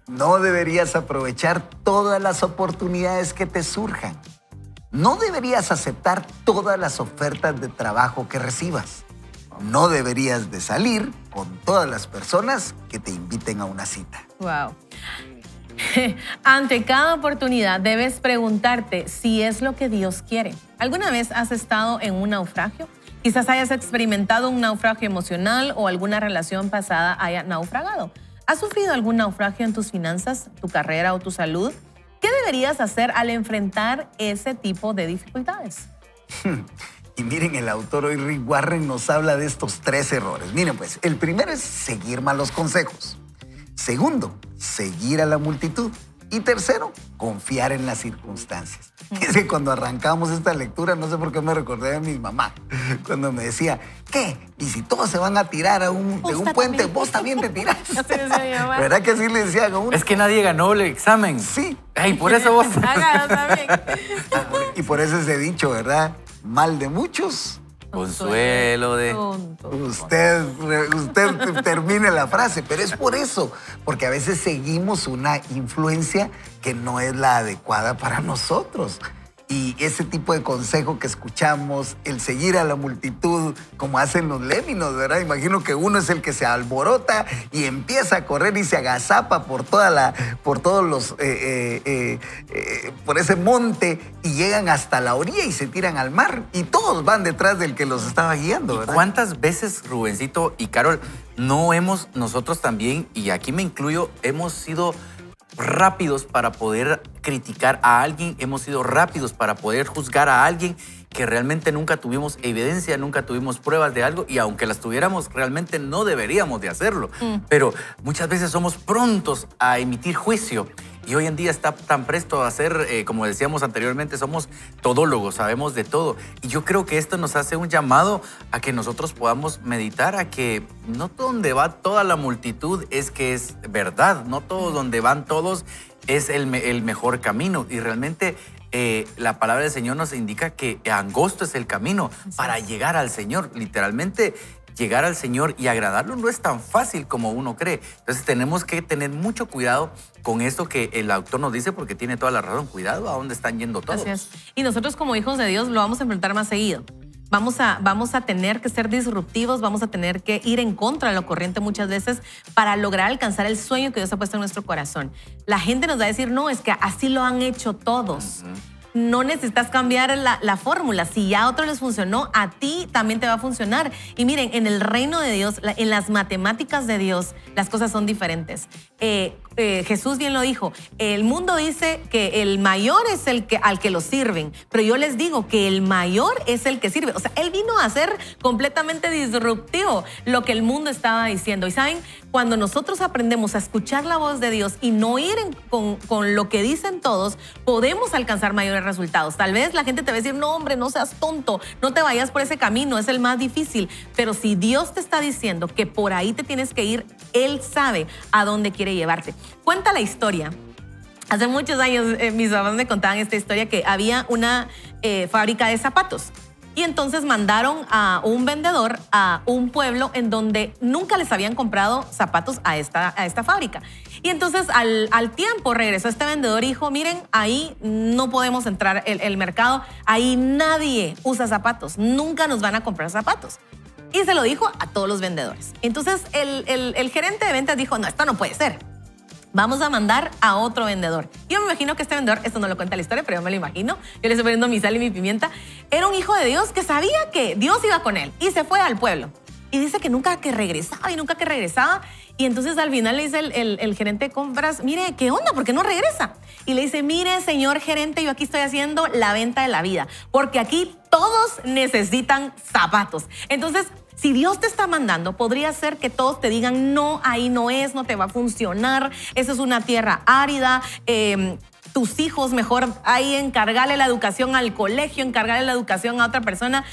No deberías aprovechar todas las oportunidades que te surjan. No deberías aceptar todas las ofertas de trabajo que recibas. No deberías de salir con todas las personas que te inviten a una cita. Wow. <laughs> Ante cada oportunidad debes preguntarte si es lo que Dios quiere. ¿Alguna vez has estado en un naufragio? Quizás hayas experimentado un naufragio emocional o alguna relación pasada haya naufragado. ¿Has sufrido algún naufragio en tus finanzas, tu carrera o tu salud? ¿Qué deberías hacer al enfrentar ese tipo de dificultades? <laughs> Y miren, el autor hoy Rick Warren nos habla de estos tres errores. Miren, pues, el primero es seguir malos consejos. Segundo, seguir a la multitud. Y tercero, confiar en las circunstancias. Es que cuando arrancamos esta lectura, no sé por qué me recordé de mi mamá, cuando me decía, ¿qué? Y si todos se van a tirar a un, de un puente, vos también te tirás. <laughs> ¿Verdad que así le decía a uno? Es que nadie ganó el examen. Sí. Ay, por eso vos. <laughs> y por eso ese dicho, ¿verdad? Mal de muchos, Consuelo de... Usted, usted termine la frase, pero es por eso, porque a veces seguimos una influencia que no es la adecuada para nosotros. Y ese tipo de consejo que escuchamos, el seguir a la multitud, como hacen los léminos, ¿verdad? Imagino que uno es el que se alborota y empieza a correr y se agazapa por toda la, por todos los, eh, eh, eh, por ese monte y llegan hasta la orilla y se tiran al mar. Y todos van detrás del que los estaba guiando, ¿verdad? ¿Cuántas veces, Rubencito y Carol, no hemos nosotros también, y aquí me incluyo, hemos sido rápidos para poder criticar a alguien, hemos sido rápidos para poder juzgar a alguien que realmente nunca tuvimos evidencia, nunca tuvimos pruebas de algo y aunque las tuviéramos, realmente no deberíamos de hacerlo. Mm. Pero muchas veces somos prontos a emitir juicio y hoy en día está tan presto a ser, eh, como decíamos anteriormente, somos todólogos, sabemos de todo. Y yo creo que esto nos hace un llamado a que nosotros podamos meditar, a que no donde va toda la multitud es que es verdad, no todo donde van todos es el, el mejor camino. Y realmente eh, la palabra del Señor nos indica que angosto es el camino para llegar al Señor. Literalmente, llegar al Señor y agradarlo no es tan fácil como uno cree. Entonces tenemos que tener mucho cuidado con esto que el autor nos dice porque tiene toda la razón. Cuidado a dónde están yendo todos. Y nosotros como hijos de Dios lo vamos a enfrentar más seguido. Vamos a, vamos a tener que ser disruptivos, vamos a tener que ir en contra de lo corriente muchas veces para lograr alcanzar el sueño que Dios ha puesto en nuestro corazón. La gente nos va a decir, no, es que así lo han hecho todos no necesitas cambiar la, fórmula. Si a otros les funcionó, a ti también te va a funcionar. Y miren, en el reino de Dios, en las matemáticas de Dios, las cosas son diferentes. Eh, eh, Jesús bien lo dijo, el mundo dice que el mayor es el que, al que lo sirven, pero yo les digo que el mayor es el que sirve. O sea, Él vino a ser completamente disruptivo lo que el mundo estaba diciendo. Y saben, cuando nosotros aprendemos a escuchar la voz de Dios y no ir con, con lo que dicen todos, podemos alcanzar mayores resultados. Tal vez la gente te va a decir, no hombre, no seas tonto, no te vayas por ese camino, es el más difícil. Pero si Dios te está diciendo que por ahí te tienes que ir, Él sabe a dónde quiere llevarte. Cuenta la historia. Hace muchos años eh, mis papás me contaban esta historia que había una eh, fábrica de zapatos. Y entonces mandaron a un vendedor a un pueblo en donde nunca les habían comprado zapatos a esta, a esta fábrica. Y entonces al, tiempo regresó este vendedor y dijo, miren, ahí no podemos entrar el, el mercado, ahí nadie usa zapatos, nunca nos van a comprar zapatos. Y se lo dijo a todos los vendedores. Entonces el, el gerente de ventas dijo, no, esto no puede ser vamos a mandar a otro vendedor. Yo me imagino que este vendedor, esto no lo cuenta la historia, pero yo me lo imagino, yo le estoy poniendo mi sal y mi pimienta, era un hijo de Dios que sabía que Dios iba con él y se fue al pueblo. Y dice que nunca que regresaba y nunca que regresaba. Y entonces al final le dice el, gerente de compras, mire, ¿qué onda? ¿Por qué no regresa? Y le dice, mire, señor gerente, yo aquí estoy haciendo la venta de la vida, porque aquí todos necesitan zapatos. Entonces si Dios te está mandando, podría ser que todos te digan, no, ahí no es, no te va a funcionar, esa es una tierra árida. Em, tus hijos, mejor ahí encargarle la educación al colegio, encargarle la educación a otra persona,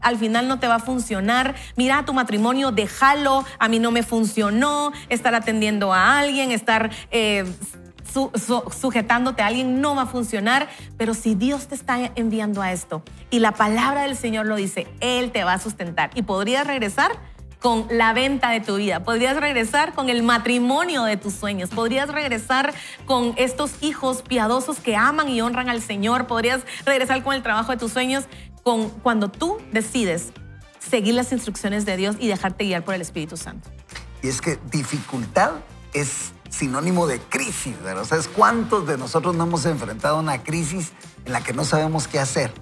al final no te va a funcionar. Mira tu matrimonio, déjalo, a mí no me funcionó, estar atendiendo a alguien, estar eh, sujetándote a alguien no va a funcionar, pero si Dios te está enviando a esto y la palabra del Señor lo dice, Él te va a sustentar. Y podrías regresar con la venta de tu vida, podrías regresar con el matrimonio de tus sueños, podrías regresar con estos hijos piadosos que aman y honran al Señor, podrías regresar con el trabajo de tus sueños, con cuando tú decides seguir las instrucciones de Dios y dejarte guiar por el Espíritu Santo. Y es que dificultad es sinónimo de crisis, ¿verdad? O ¿cuántos de nosotros no hemos enfrentado una crisis en la que no sabemos qué hacer?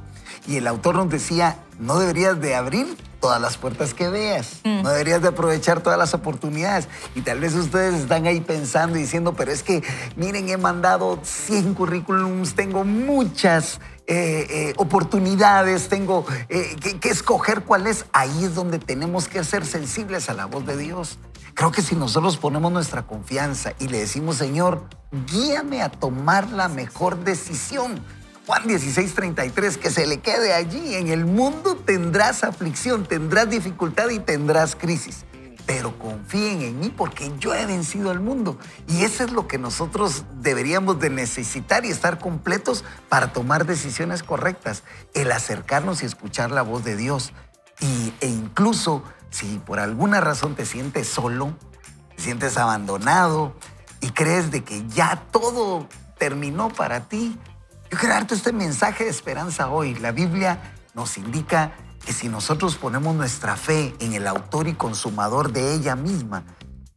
Y el autor nos decía, no deberías de abrir todas las puertas que veas, mm. no deberías de aprovechar todas las oportunidades. Y tal vez ustedes están ahí pensando y diciendo, pero es que, miren, he mandado 100 currículums, tengo muchas eh, eh, oportunidades, tengo eh, que, que escoger cuál es. Ahí es donde tenemos que ser sensibles a la voz de Dios. Creo que si nosotros ponemos nuestra confianza y le decimos, Señor, guíame a tomar la mejor decisión. Juan 16, 33, que se le quede allí. En el mundo tendrás aflicción, tendrás dificultad y tendrás crisis. Pero confíen en mí porque yo he vencido al mundo. Y eso es lo que nosotros deberíamos de necesitar y estar completos para tomar decisiones correctas. El acercarnos y escuchar la voz de Dios. Y, e incluso si por alguna razón te sientes solo, te sientes abandonado y crees de que ya todo terminó para ti, yo quiero darte este mensaje de esperanza hoy. La Biblia nos indica que si nosotros ponemos nuestra fe en el autor y consumador de ella misma,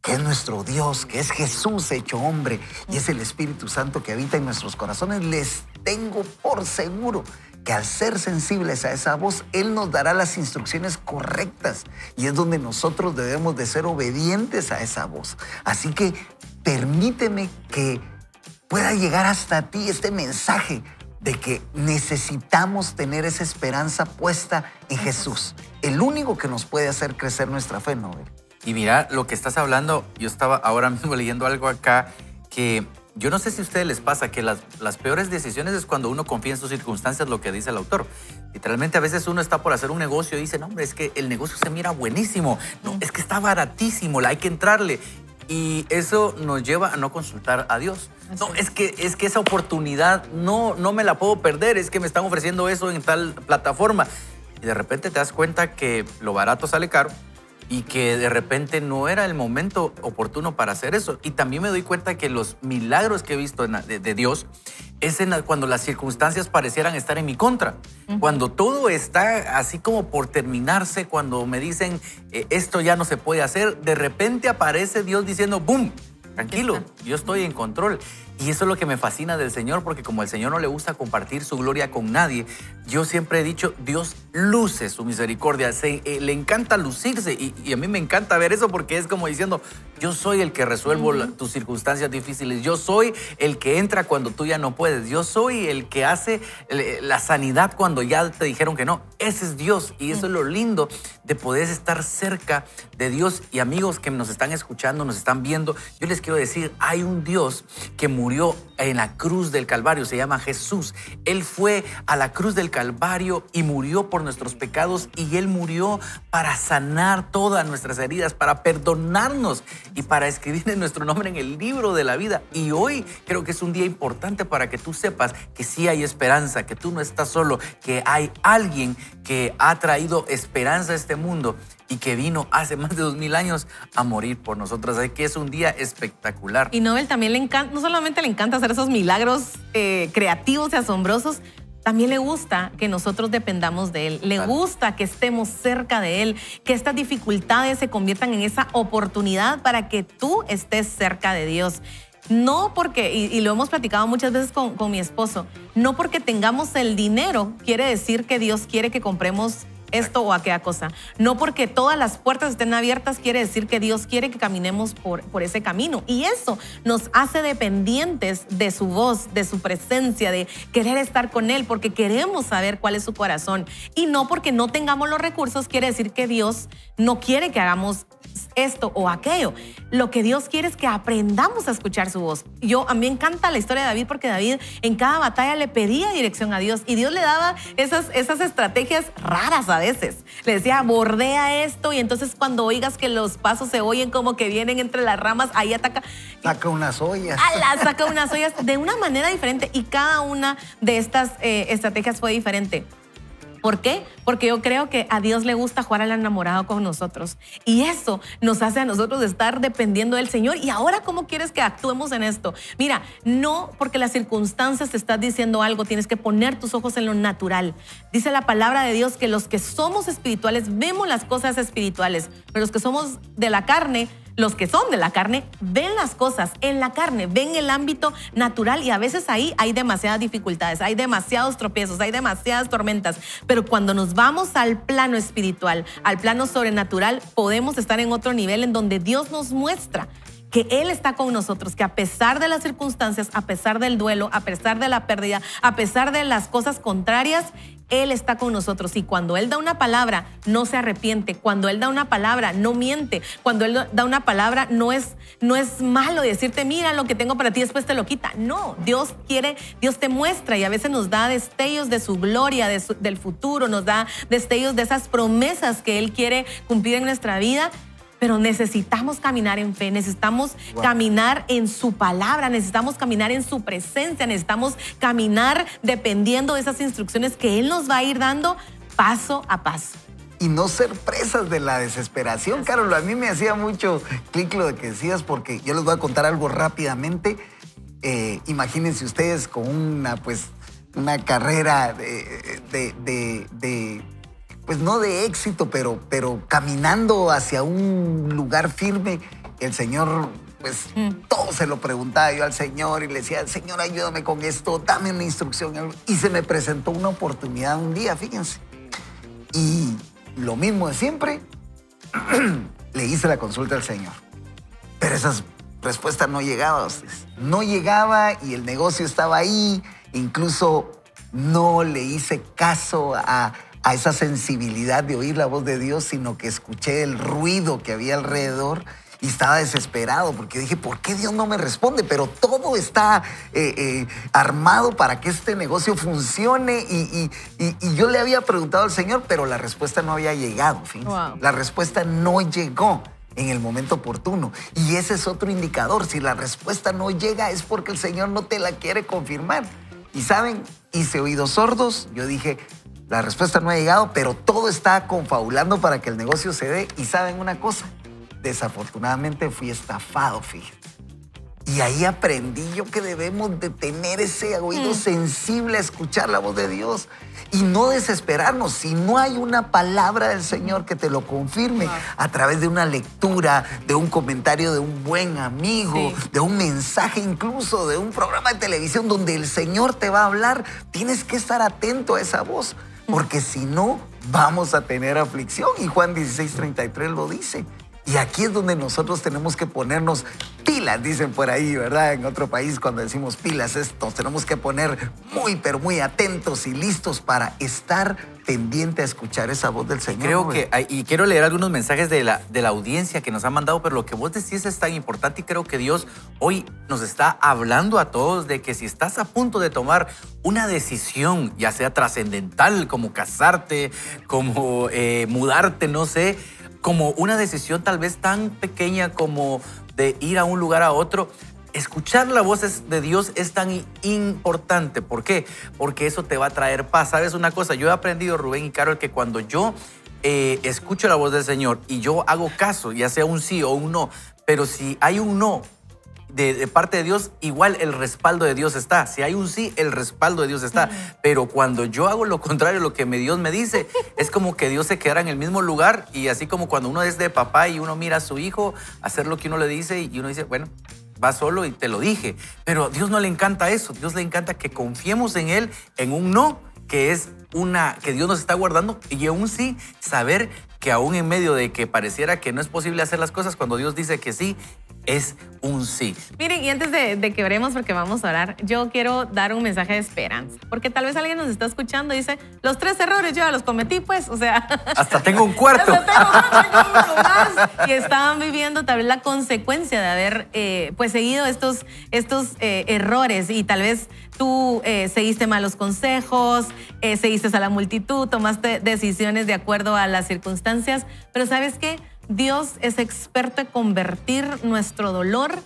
que es nuestro Dios, que es Jesús hecho hombre y es el Espíritu Santo que habita en nuestros corazones, les tengo por seguro que al ser sensibles a esa voz, Él nos dará las instrucciones correctas y es donde nosotros debemos de ser obedientes a esa voz. Así que permíteme que pueda llegar hasta ti este mensaje de que necesitamos tener esa esperanza puesta en Jesús, el único que nos puede hacer crecer nuestra fe, ¿no? Y mira, lo que estás hablando, yo estaba ahora mismo leyendo algo acá que yo no sé si a ustedes les pasa que las, las peores decisiones es cuando uno confía en sus circunstancias, lo que dice el autor. Literalmente a veces uno está por hacer un negocio y dice, no, hombre, es que el negocio se mira buenísimo, no, es que está baratísimo, hay que entrarle. Y eso nos lleva a no consultar a Dios. No, es que, es que esa oportunidad no, no me la puedo perder, es que me están ofreciendo eso en tal plataforma. Y de repente te das cuenta que lo barato sale caro y que de repente no era el momento oportuno para hacer eso. Y también me doy cuenta que los milagros que he visto de, Dios es en cuando las circunstancias parecieran estar en mi contra. Cuando todo está así como por terminarse, cuando me dicen eh, esto ya no se puede hacer, de repente aparece Dios diciendo, ¡boom! Tranquilo, yo estoy en control. Y eso es lo que me fascina del Señor, porque como al Señor no le gusta compartir su gloria con nadie, yo siempre he dicho, Dios luce su misericordia, se, eh, le encanta lucirse y, a mí me encanta ver eso porque es como diciendo, yo soy el que resuelvo tus circunstancias difíciles, yo soy el que entra cuando tú ya no puedes, yo soy el que hace la sanidad cuando ya te dijeron que no. Ese es Dios y eso es lo lindo de poder estar cerca de Dios. Y amigos que nos están escuchando, nos están viendo, yo les quiero decir, hay un Dios que murió en la cruz del Calvario, se llama Jesús. Él fue a la cruz del Calvario y murió por nuestros pecados y Él murió para sanar todas nuestras heridas, para perdonarnos y para escribir <laughs> nuestro nombre en el libro de la vida. Y hoy creo que es un día importante para que tú sepas que sí hay esperanza, que tú no estás solo, que hay alguien que ha traído esperanza a este mundo y que vino hace más de dos mil años a morir por nosotros. Así que es un día espectacular. Y Nobel también le encanta, no solamente le encanta hacer esos milagros eh, creativos y asombrosos, también le gusta que nosotros dependamos de Él. Le gusta que estemos cerca de Él, que estas dificultades se conviertan en esa oportunidad para que tú estés cerca de Dios. No porque, y, lo hemos platicado muchas veces con, con mi esposo, no porque tengamos el dinero quiere decir que Dios quiere que compremos esto o aquella cosa. No porque todas las puertas estén abiertas quiere decir que Dios quiere que caminemos por, por ese camino. Y eso nos hace dependientes de su voz, de su presencia, de querer estar con Él, porque queremos saber cuál es su corazón. Y no porque no tengamos los recursos quiere decir que Dios no quiere que hagamos esto o aquello. Lo que Dios quiere es que aprendamos a escuchar su voz. Yo a mí me encanta la historia de David porque David en cada batalla le pedía dirección a Dios y Dios le daba esas, esas estrategias raras a veces. Le decía, bordea esto y entonces cuando oigas que los pasos se oyen como que vienen entre las ramas, ahí ataca. Saca unas ollas. la <laughs> saca unas ollas de una manera diferente y cada una de estas eh, estrategias fue diferente. ¿Por qué? Porque yo creo que a Dios le gusta jugar al enamorado con nosotros. Y eso nos hace a nosotros estar dependiendo del Señor. ¿Y ahora cómo quieres que actuemos en esto? Mira, no porque las circunstancias te están diciendo algo, tienes que poner tus ojos en lo natural. Dice la palabra de Dios que los que somos espirituales vemos las cosas espirituales, pero los que somos de la carne los que son de la carne ven las cosas en la carne, ven el ámbito natural y a veces ahí hay demasiadas dificultades, hay demasiados tropiezos, hay demasiadas tormentas. Pero cuando nos vamos al plano espiritual, al plano sobrenatural, podemos estar en otro nivel en donde Dios nos muestra que Él está con nosotros, que a pesar de las circunstancias, a pesar del duelo, a pesar de la pérdida, a pesar de las cosas contrarias, él está con nosotros y cuando Él da una palabra, no se arrepiente. Cuando Él da una palabra, no miente. Cuando Él da una palabra, no es, no es malo decirte, mira lo que tengo para ti, después te lo quita. No, Dios quiere, Dios te muestra y a veces nos da destellos de su gloria, del futuro, nos da destellos de esas promesas que Él quiere cumplir en nuestra vida pero necesitamos caminar en fe, necesitamos caminar en su palabra, necesitamos caminar en su presencia, necesitamos caminar dependiendo de esas instrucciones que Él nos va a ir dando paso a paso. Y no ser presas de la desesperación, Carlos. A mí me hacía mucho clic lo que decías porque yo les voy a contar algo rápidamente. Eh, imagínense ustedes con una, pues, una carrera de pues no de éxito, pero, pero caminando hacia un lugar firme, el Señor, pues mm. todo se lo preguntaba yo al Señor y le decía, Señor, ayúdame con esto, dame una instrucción. Y se me presentó una oportunidad un día, fíjense. Y lo mismo de siempre, <clears throat> le hice la consulta al Señor. Pero esas respuestas no llegaban. No llegaba y el negocio estaba ahí. Incluso no le hice caso a, a esa sensibilidad de oír la voz de Dios, sino que escuché el ruido que había alrededor y estaba desesperado porque dije, ¿por qué Dios no me responde? Pero todo está eh, eh, armado para que este negocio funcione y, yo le había preguntado al Señor, pero la respuesta no había llegado. La respuesta no llegó en el momento oportuno. Y ese es otro indicador. Si la respuesta no llega es porque el Señor no te la quiere confirmar. Y saben, hice oídos sordos. Yo dije, la respuesta no ha llegado, pero todo está confabulando para que el negocio se dé. Y saben una cosa, desafortunadamente fui estafado, fíjate. Y ahí aprendí yo que debemos de tener ese oído mm. sensible a escuchar la voz de Dios y no desesperarnos. Si no hay una palabra del Señor que te lo confirme a través de una lectura, de un comentario de un buen amigo, de un mensaje incluso, de un programa de televisión donde el Señor te va a hablar, tienes que estar atento a esa voz. Porque si no, vamos a tener aflicción. Y Juan 16:33 lo dice. Y aquí es donde nosotros tenemos que ponernos pilas, dicen por ahí, ¿verdad? En otro país cuando decimos pilas, esto, tenemos que poner muy, pero muy atentos y listos para estar pendiente a escuchar esa voz del Señor. Creo que, y quiero leer algunos mensajes de la, de la audiencia que nos han mandado, pero lo que vos decís es tan importante y creo que Dios hoy nos está hablando a todos de que si estás a punto de tomar una decisión, ya sea trascendental, como casarte, como eh, mudarte, no sé, como una decisión tal vez tan pequeña como de ir a un lugar a otro, escuchar la voz de Dios es tan importante. ¿Por qué? Porque eso te va a traer paz. ¿Sabes una cosa? Yo he aprendido, Rubén y Carol, que cuando yo eh, escucho la voz del Señor y yo hago caso, ya sea un sí o un no, pero si hay un no de, parte de Dios, igual el respaldo de Dios está. Si hay un sí, el respaldo de Dios está. Pero cuando yo hago lo contrario, lo que Dios me dice, <laughs> es como que Dios se quedará en el mismo lugar y así como cuando uno es de papá y uno mira a su hijo hacer lo que uno le dice y uno dice, bueno, va solo y te lo dije. Pero a Dios no le encanta eso. Dios le encanta que confiemos en Él en un no, que es una que Dios nos está guardando y aún sí saber que aún en medio de que pareciera que no es posible hacer las cosas, cuando Dios dice que sí, es un sí. Miren, y antes de, que oremos, porque vamos a orar, yo quiero dar un mensaje de esperanza. Porque tal vez alguien nos está escuchando y dice, los tres errores yo ya los cometí, pues, o sea... <laughs> <laughs> Hasta tengo un cuarto. Hasta tengo, un más. Y estaban viviendo tal vez la consecuencia de haber, eh, pues, seguido estos, estos eh, errores y tal vez tú eh, seguiste malos consejos, seguiste a la multitud, tomaste decisiones de acuerdo a las circunstancias, pero ¿sabes qué? Dios es experto en convertir nuestro dolor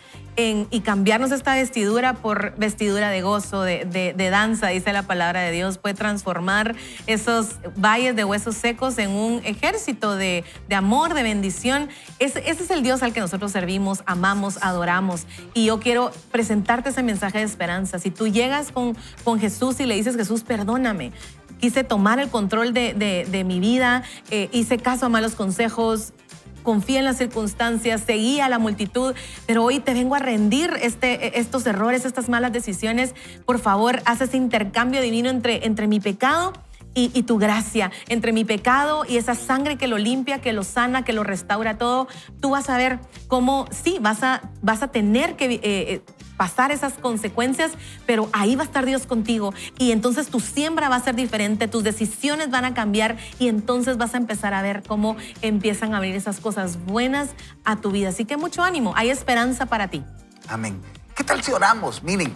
y cambiarnos esta vestidura por vestidura de gozo, de, danza, dice la palabra de Dios. Puede transformar esos valles de huesos secos en un ejército de, amor, de bendición. Ese, ese, es el Dios al que nosotros servimos, amamos, adoramos. Y yo quiero presentarte ese mensaje de esperanza. Si tú llegas con, con Jesús y le dices, Jesús, perdóname, quise tomar el control de, mi vida, eh, hice caso a malos consejos, confía en las circunstancias, seguía a la multitud, pero hoy te vengo a rendir este, estos errores, estas malas decisiones. Por favor, haz ese intercambio divino entre, entre mi pecado y, tu gracia, entre mi pecado y esa sangre que lo limpia, que lo sana, que lo restaura todo. Tú vas a ver cómo, sí, vas a, vas a tener que... Eh, eh, pasar esas consecuencias, pero ahí va a estar Dios contigo y entonces tu siembra va a ser diferente, tus decisiones van a cambiar y entonces vas a empezar a ver cómo empiezan a abrir esas cosas buenas a tu vida. Así que mucho ánimo, hay esperanza para ti. Amén. ¿Qué tal si oramos? Miren,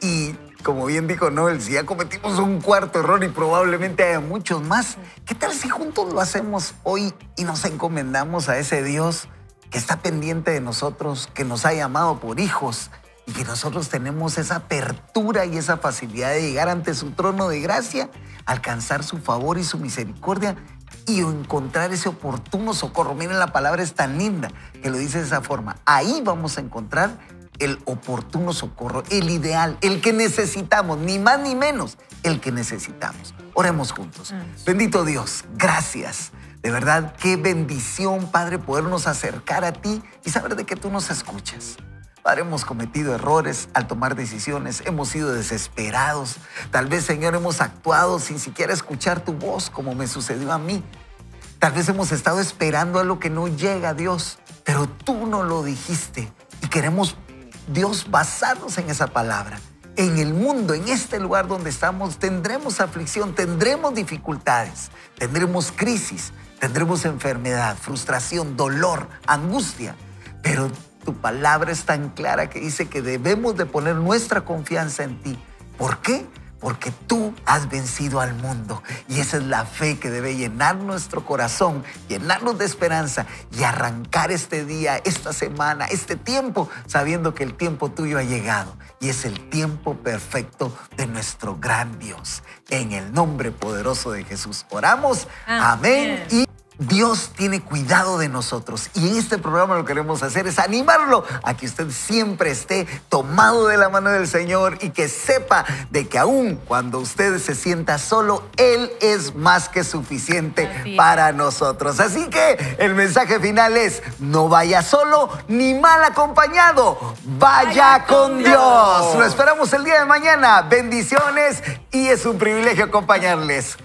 y como bien dijo Noel, si ya cometimos un cuarto error y probablemente haya muchos más, ¿qué tal si juntos lo hacemos hoy y nos encomendamos a ese Dios que está pendiente de nosotros, que nos ha llamado por hijos, y que nosotros tenemos esa apertura y esa facilidad de llegar ante su trono de gracia, alcanzar su favor y su misericordia y encontrar ese oportuno socorro. Miren, la palabra es tan linda que lo dice de esa forma. Ahí vamos a encontrar el oportuno socorro, el ideal, el que necesitamos, ni más ni menos, el que necesitamos. Oremos juntos. Bendito Dios, gracias. De verdad, qué bendición, Padre, podernos acercar a ti y saber de que tú nos escuchas. Padre, hemos cometido errores al tomar decisiones, hemos sido desesperados. Tal vez, Señor, hemos actuado sin siquiera escuchar tu voz, como me sucedió a mí. Tal vez hemos estado esperando a lo que no llega, Dios, pero tú no lo dijiste. Y queremos, Dios, basarnos en esa palabra. En el mundo, en este lugar donde estamos, tendremos aflicción, tendremos dificultades, tendremos crisis, tendremos enfermedad, frustración, dolor, angustia. pero tu palabra es tan clara que dice que debemos de poner nuestra confianza en ti. ¿Por qué? Porque tú has vencido al mundo y esa es la fe que debe llenar nuestro corazón, llenarnos de esperanza y arrancar este día, esta semana, este tiempo, sabiendo que el tiempo tuyo ha llegado y es el tiempo perfecto de nuestro gran Dios. En el nombre poderoso de Jesús oramos. Amén. y Dios tiene cuidado de nosotros y en este programa lo que queremos hacer es animarlo a que usted siempre esté tomado de la mano del Señor y que sepa de que aún cuando usted se sienta solo, Él es más que suficiente para nosotros. Así que el mensaje final es, no vaya solo ni mal acompañado, vaya, con, Dios. Dios. Lo esperamos el día de mañana. Bendiciones y es un privilegio acompañarles.